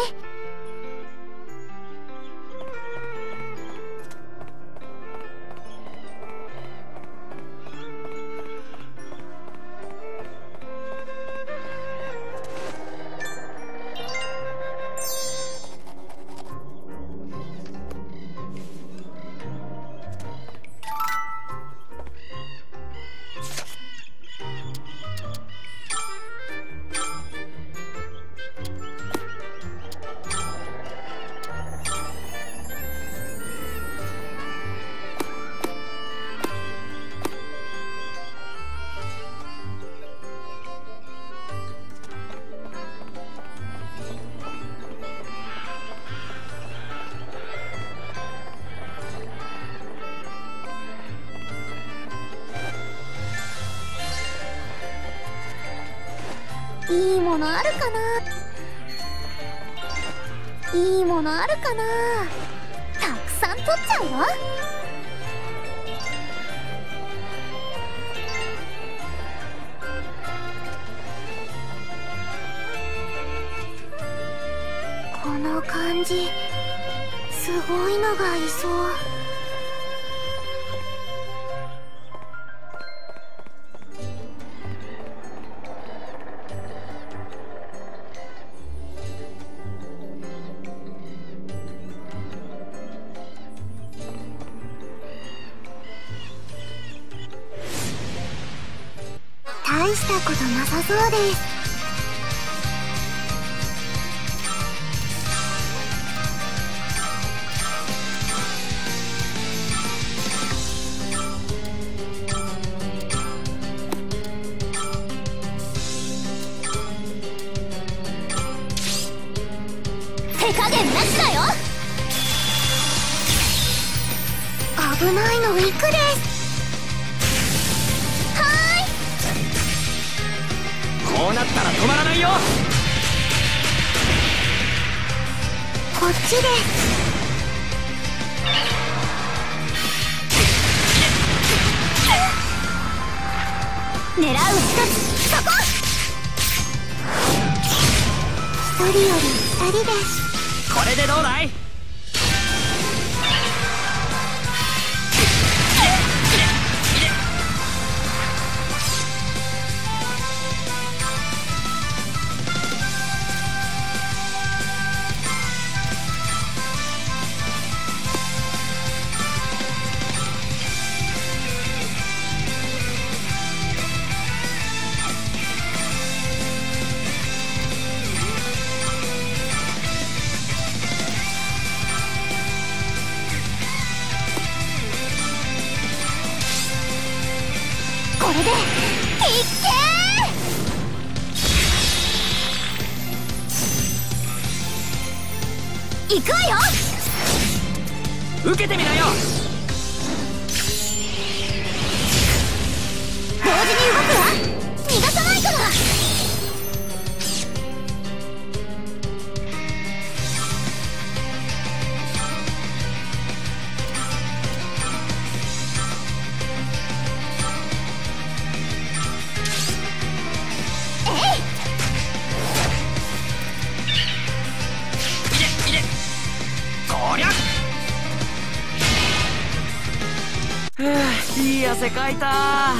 いた。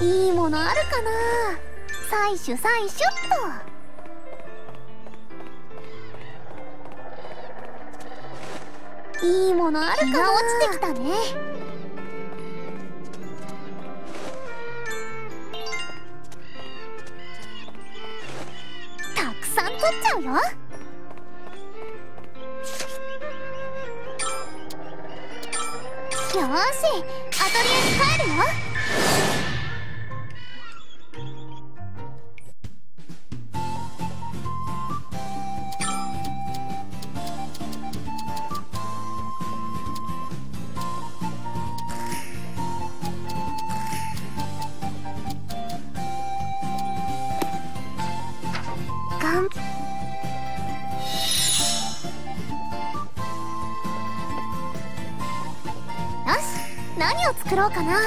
いいものあるかな？採取採取っと。いいものあるかな？落ちてきたね。たくさん取っちゃうよ。し。アトリエに帰るよ。ようかな。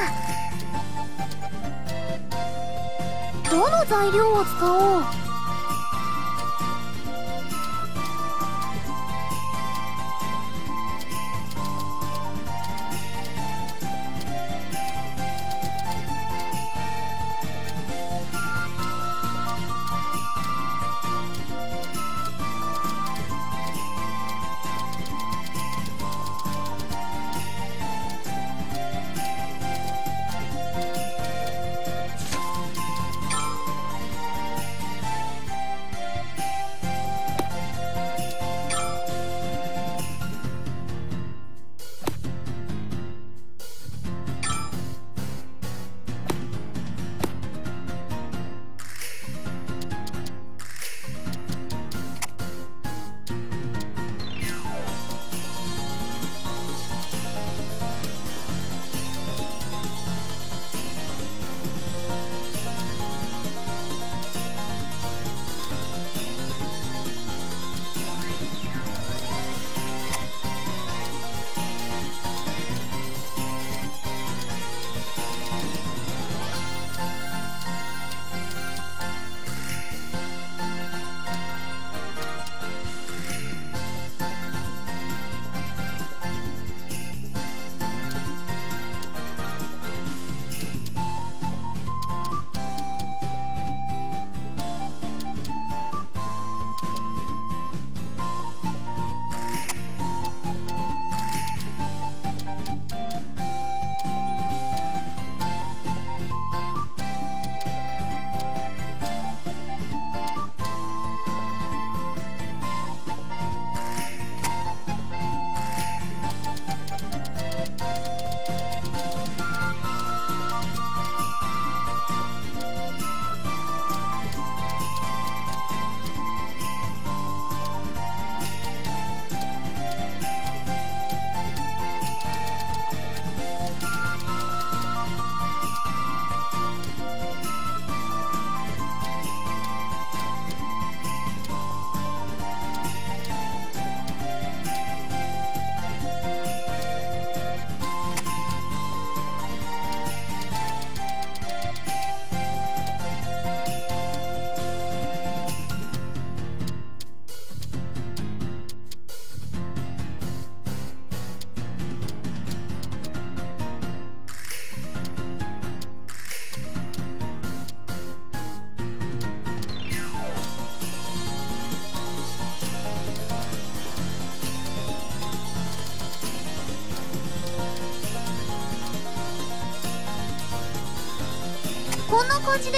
どの材料を使おう。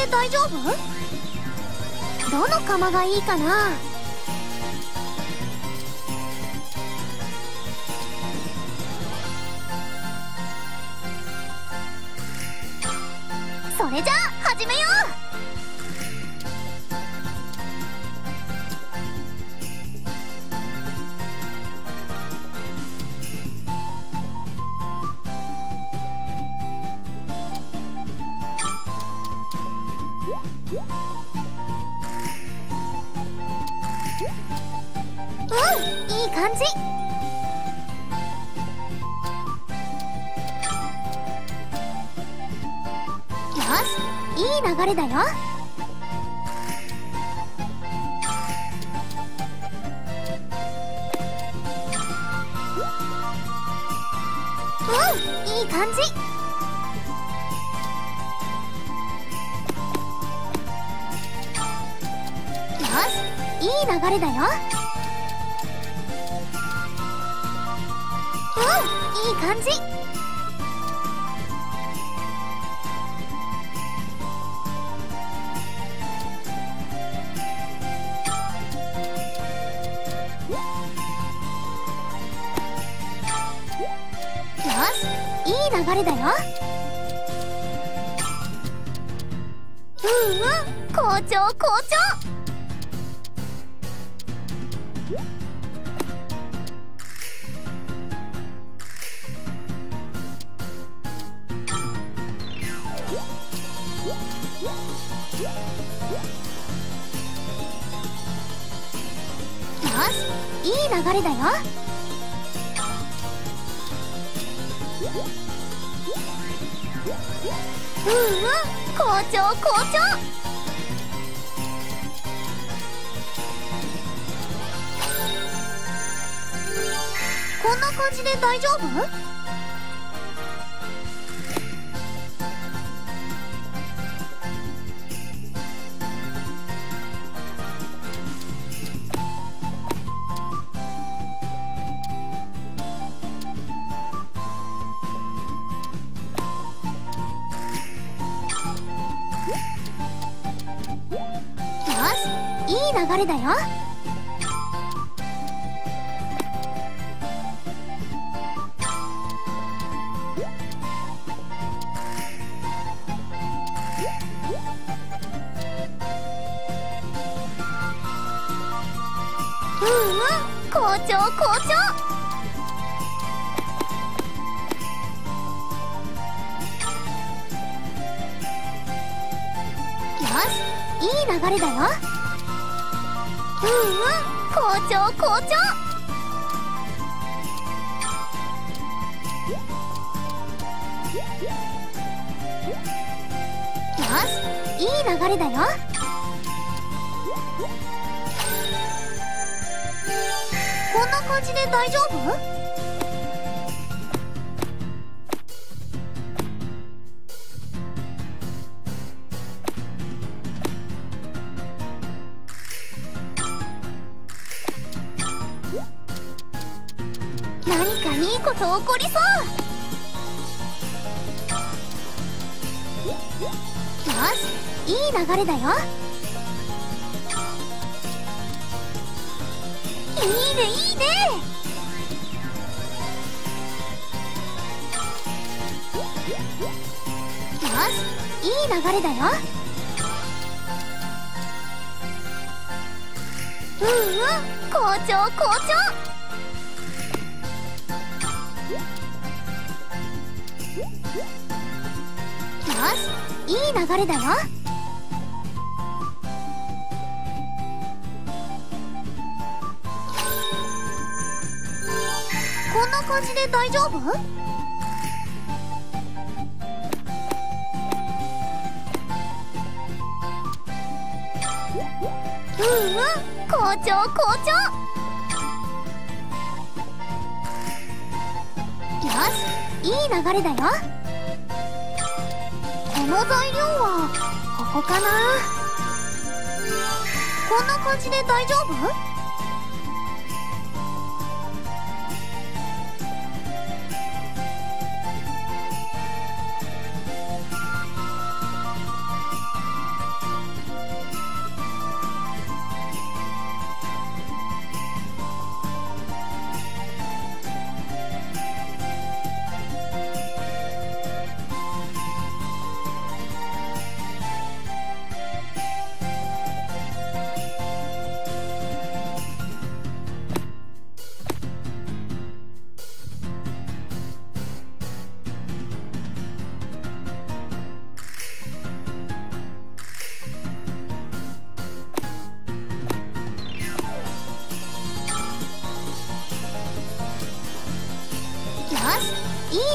大丈夫？どの釜がいいかな？流れだよ。うんいい感じ。いい流れだよ。うんいい感じ。長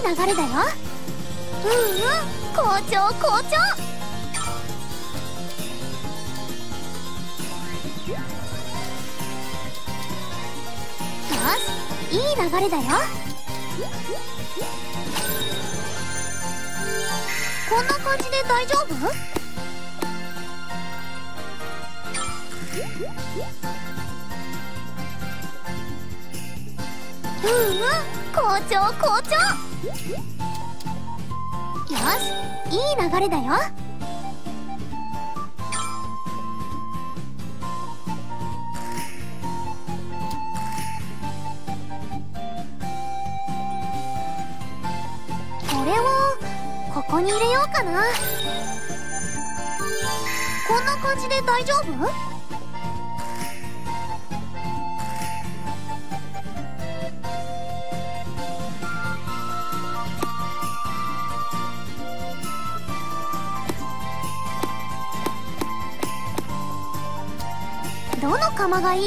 流れだよ。うんうん好調好調。よしいい流れだよ。こんな感じで大丈夫？うんうん好調好調。よしいい流れだよ。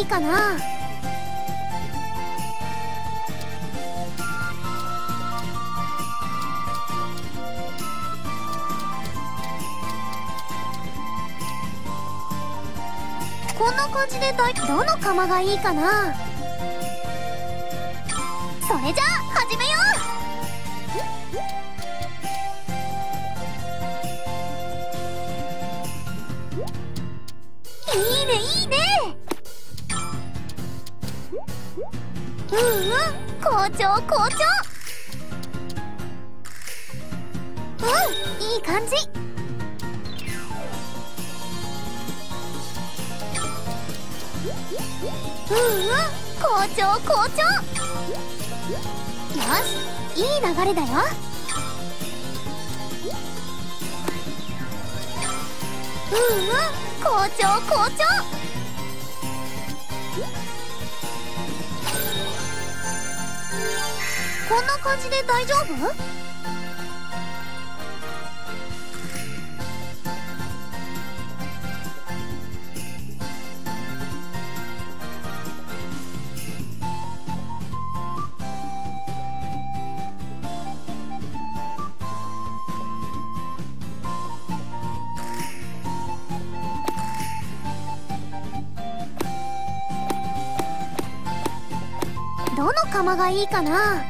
いかな。こんな感じでどの釜がいいかな。それじゃあ始めよう。好調こんな感じで大丈夫？いいかな。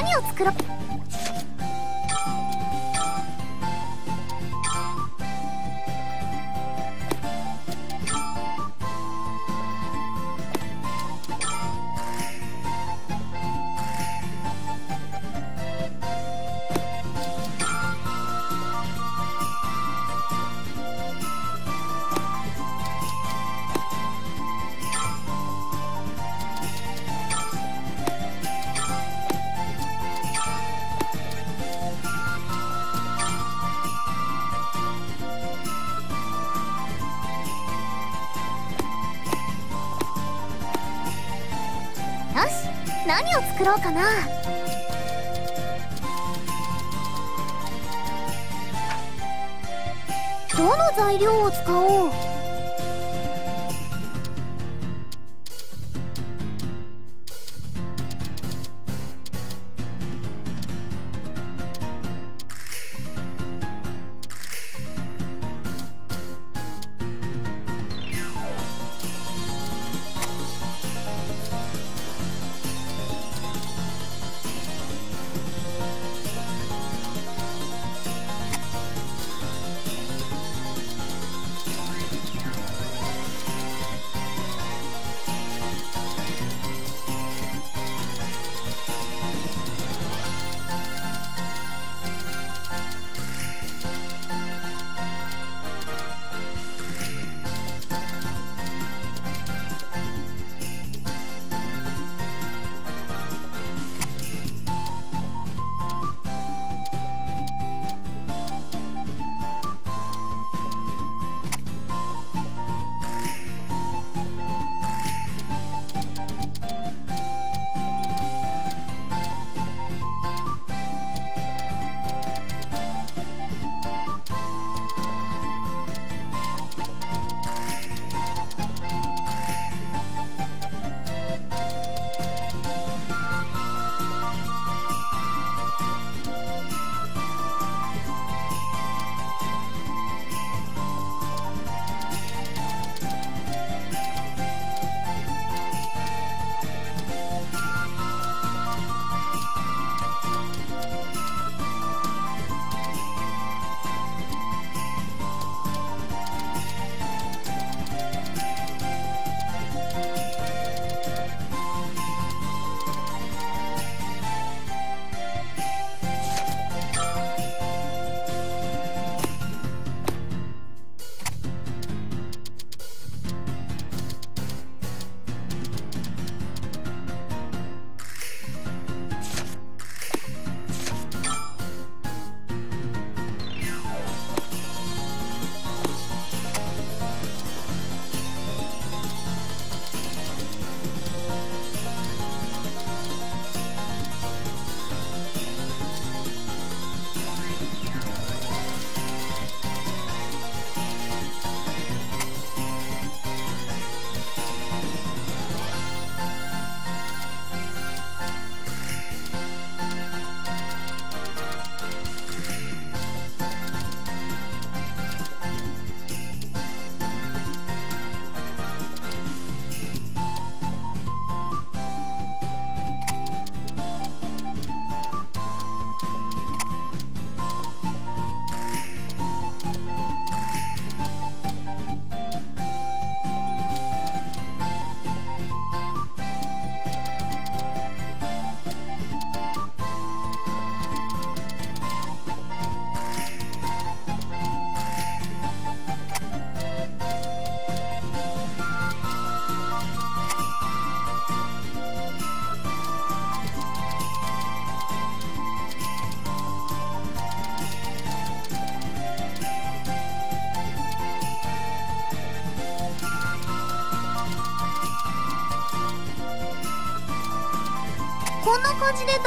何を作ろうかな。どの材料を使おう。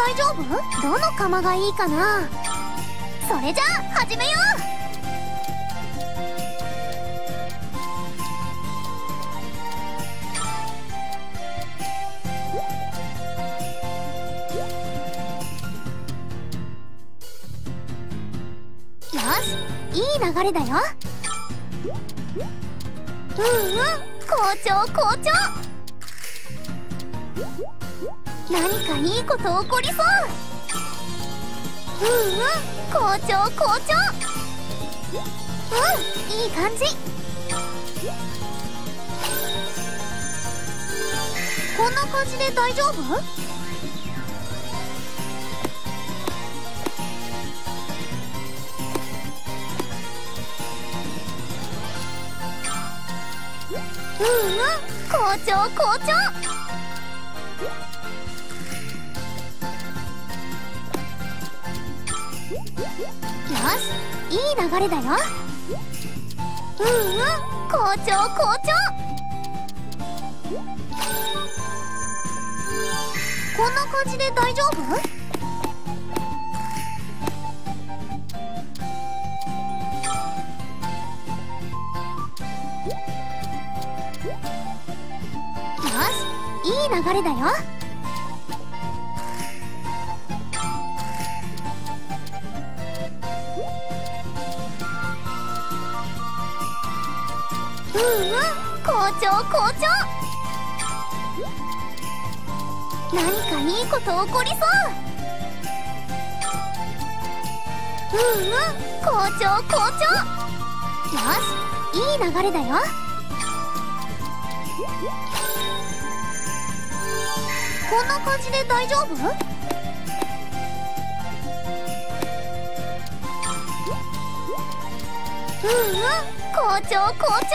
大丈夫？どの釜がいいかな？それじゃあ始めよう！うんうん好調好調こんな感じで大丈夫？よしいい流れだよ。うん好調好調何かいいこと起こりそう。うんうん好調好調よしいい流れだよ。こんな感じで大丈夫？うんうん好調好調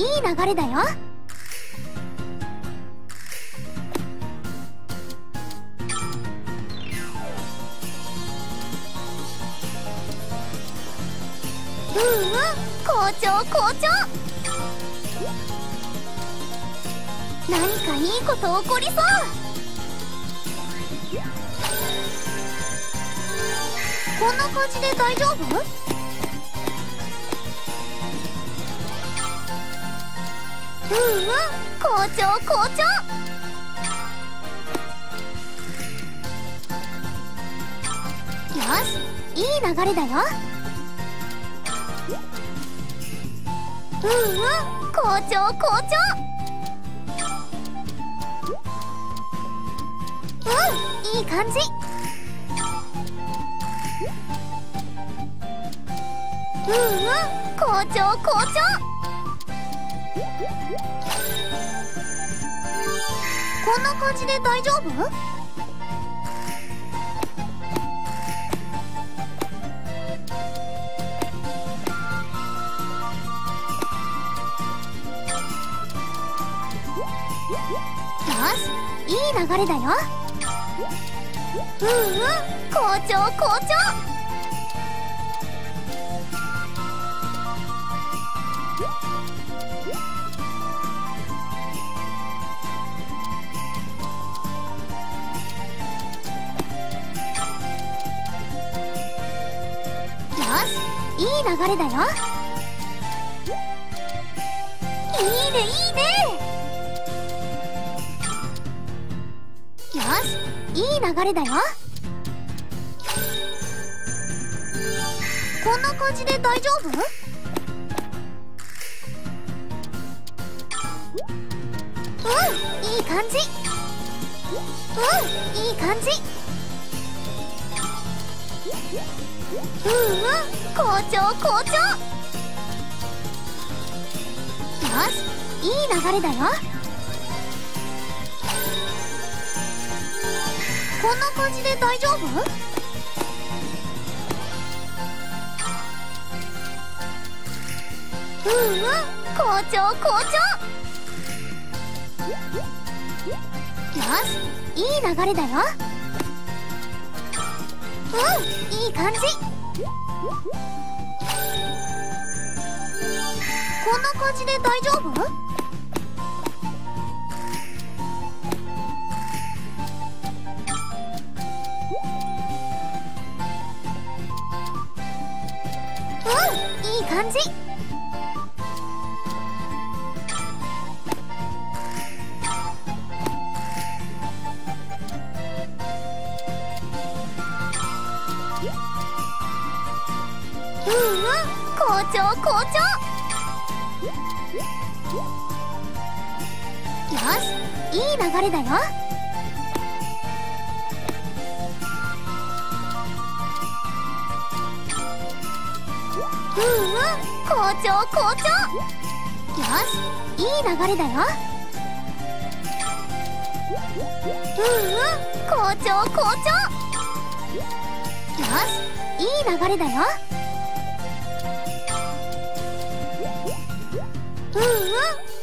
いい流れだよ。うんうん好調好調。何かいいこと起こりそう。こんな感じで大丈夫？うんうん好調好調よしいい流れだよ。うんうん好調好調うんいい感じ。うんうん好調好調こんな感じで大丈夫？よしいい流れだよ。うんうん好調好調。い流れだよ。いいねいいね。よしいい流れだよ。こんな感じで大丈夫？うんいい感じ。うんいい感じ。うんうん好調好調よしいい流れだよ。こんな感じで大丈夫？うんうん好調好調よしいい流れだよ。うんいい感じ。こんな感じで大丈夫？うんいい感じ。うんうん好調好調よしいい流れだよ。うんうん好調好調よしいい流れだよ。うんうん好調好調よしいい流れだよ。うんうん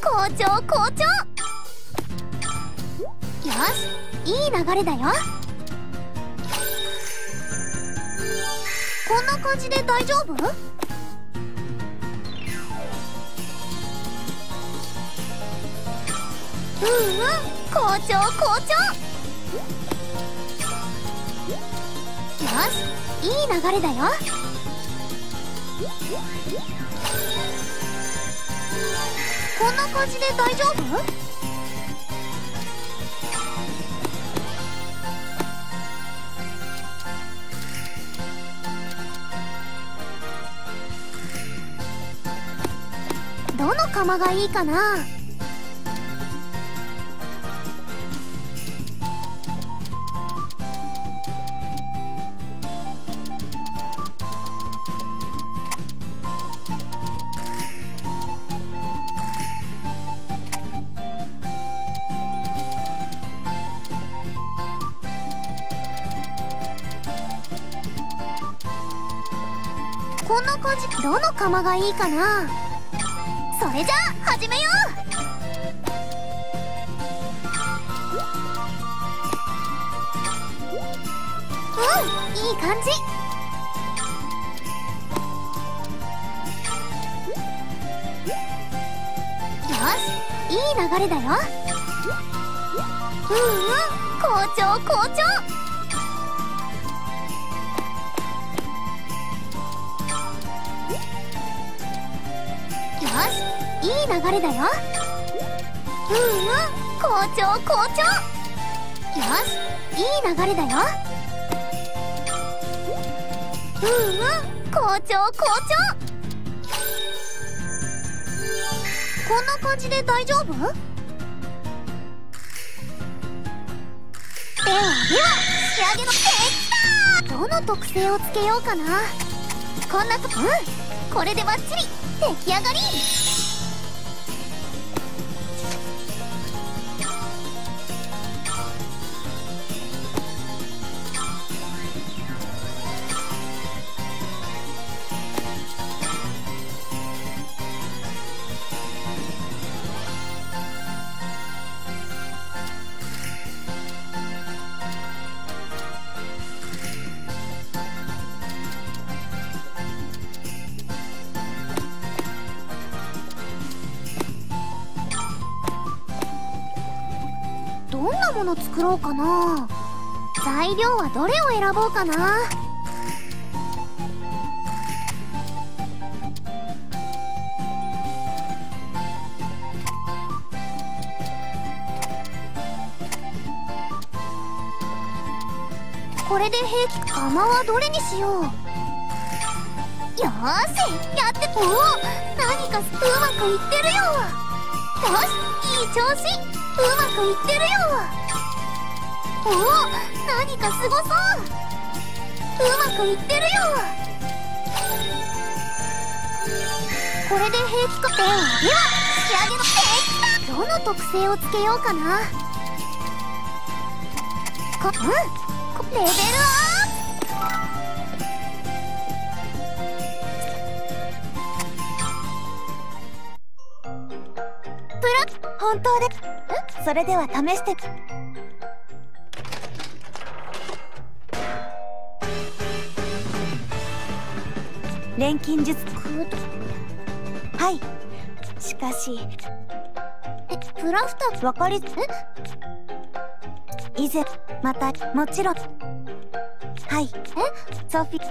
好調好調よしいい流れだよ。こんな感じで大丈夫？うんうん好調好調よしいい流れだよ。こんな感じで大丈夫？どの釜がいいかな？どの釜がいいかな。それじゃあ始めよう。うんいい感じ。よしいい流れだよ。うんうん好調好調。いい流れだよ。うんうん好調好調。よしいい流れだよ。うんうん好調好調。こんな感じで大丈夫？ではでは仕上げのできたどの特性をつけようかな。こんなとうんこれでバッチリ。出来上がり。作ろうかな。材料はどれを選ぼうかな。これで平気釜はどれにしよう。よーしやっておお何かうまくいってるよ。よしいい調子。うまくいってるよ。おお何かすごそう。うまくいってるよこれで平気かではでは仕上げのできたどの特性をつけようかなこうん。レベルアップ。プラ本当で。それでは試して。錬金術。はい。しかし。えプラフタわかりえ？以前またもちろん。はい。え？ソフィうん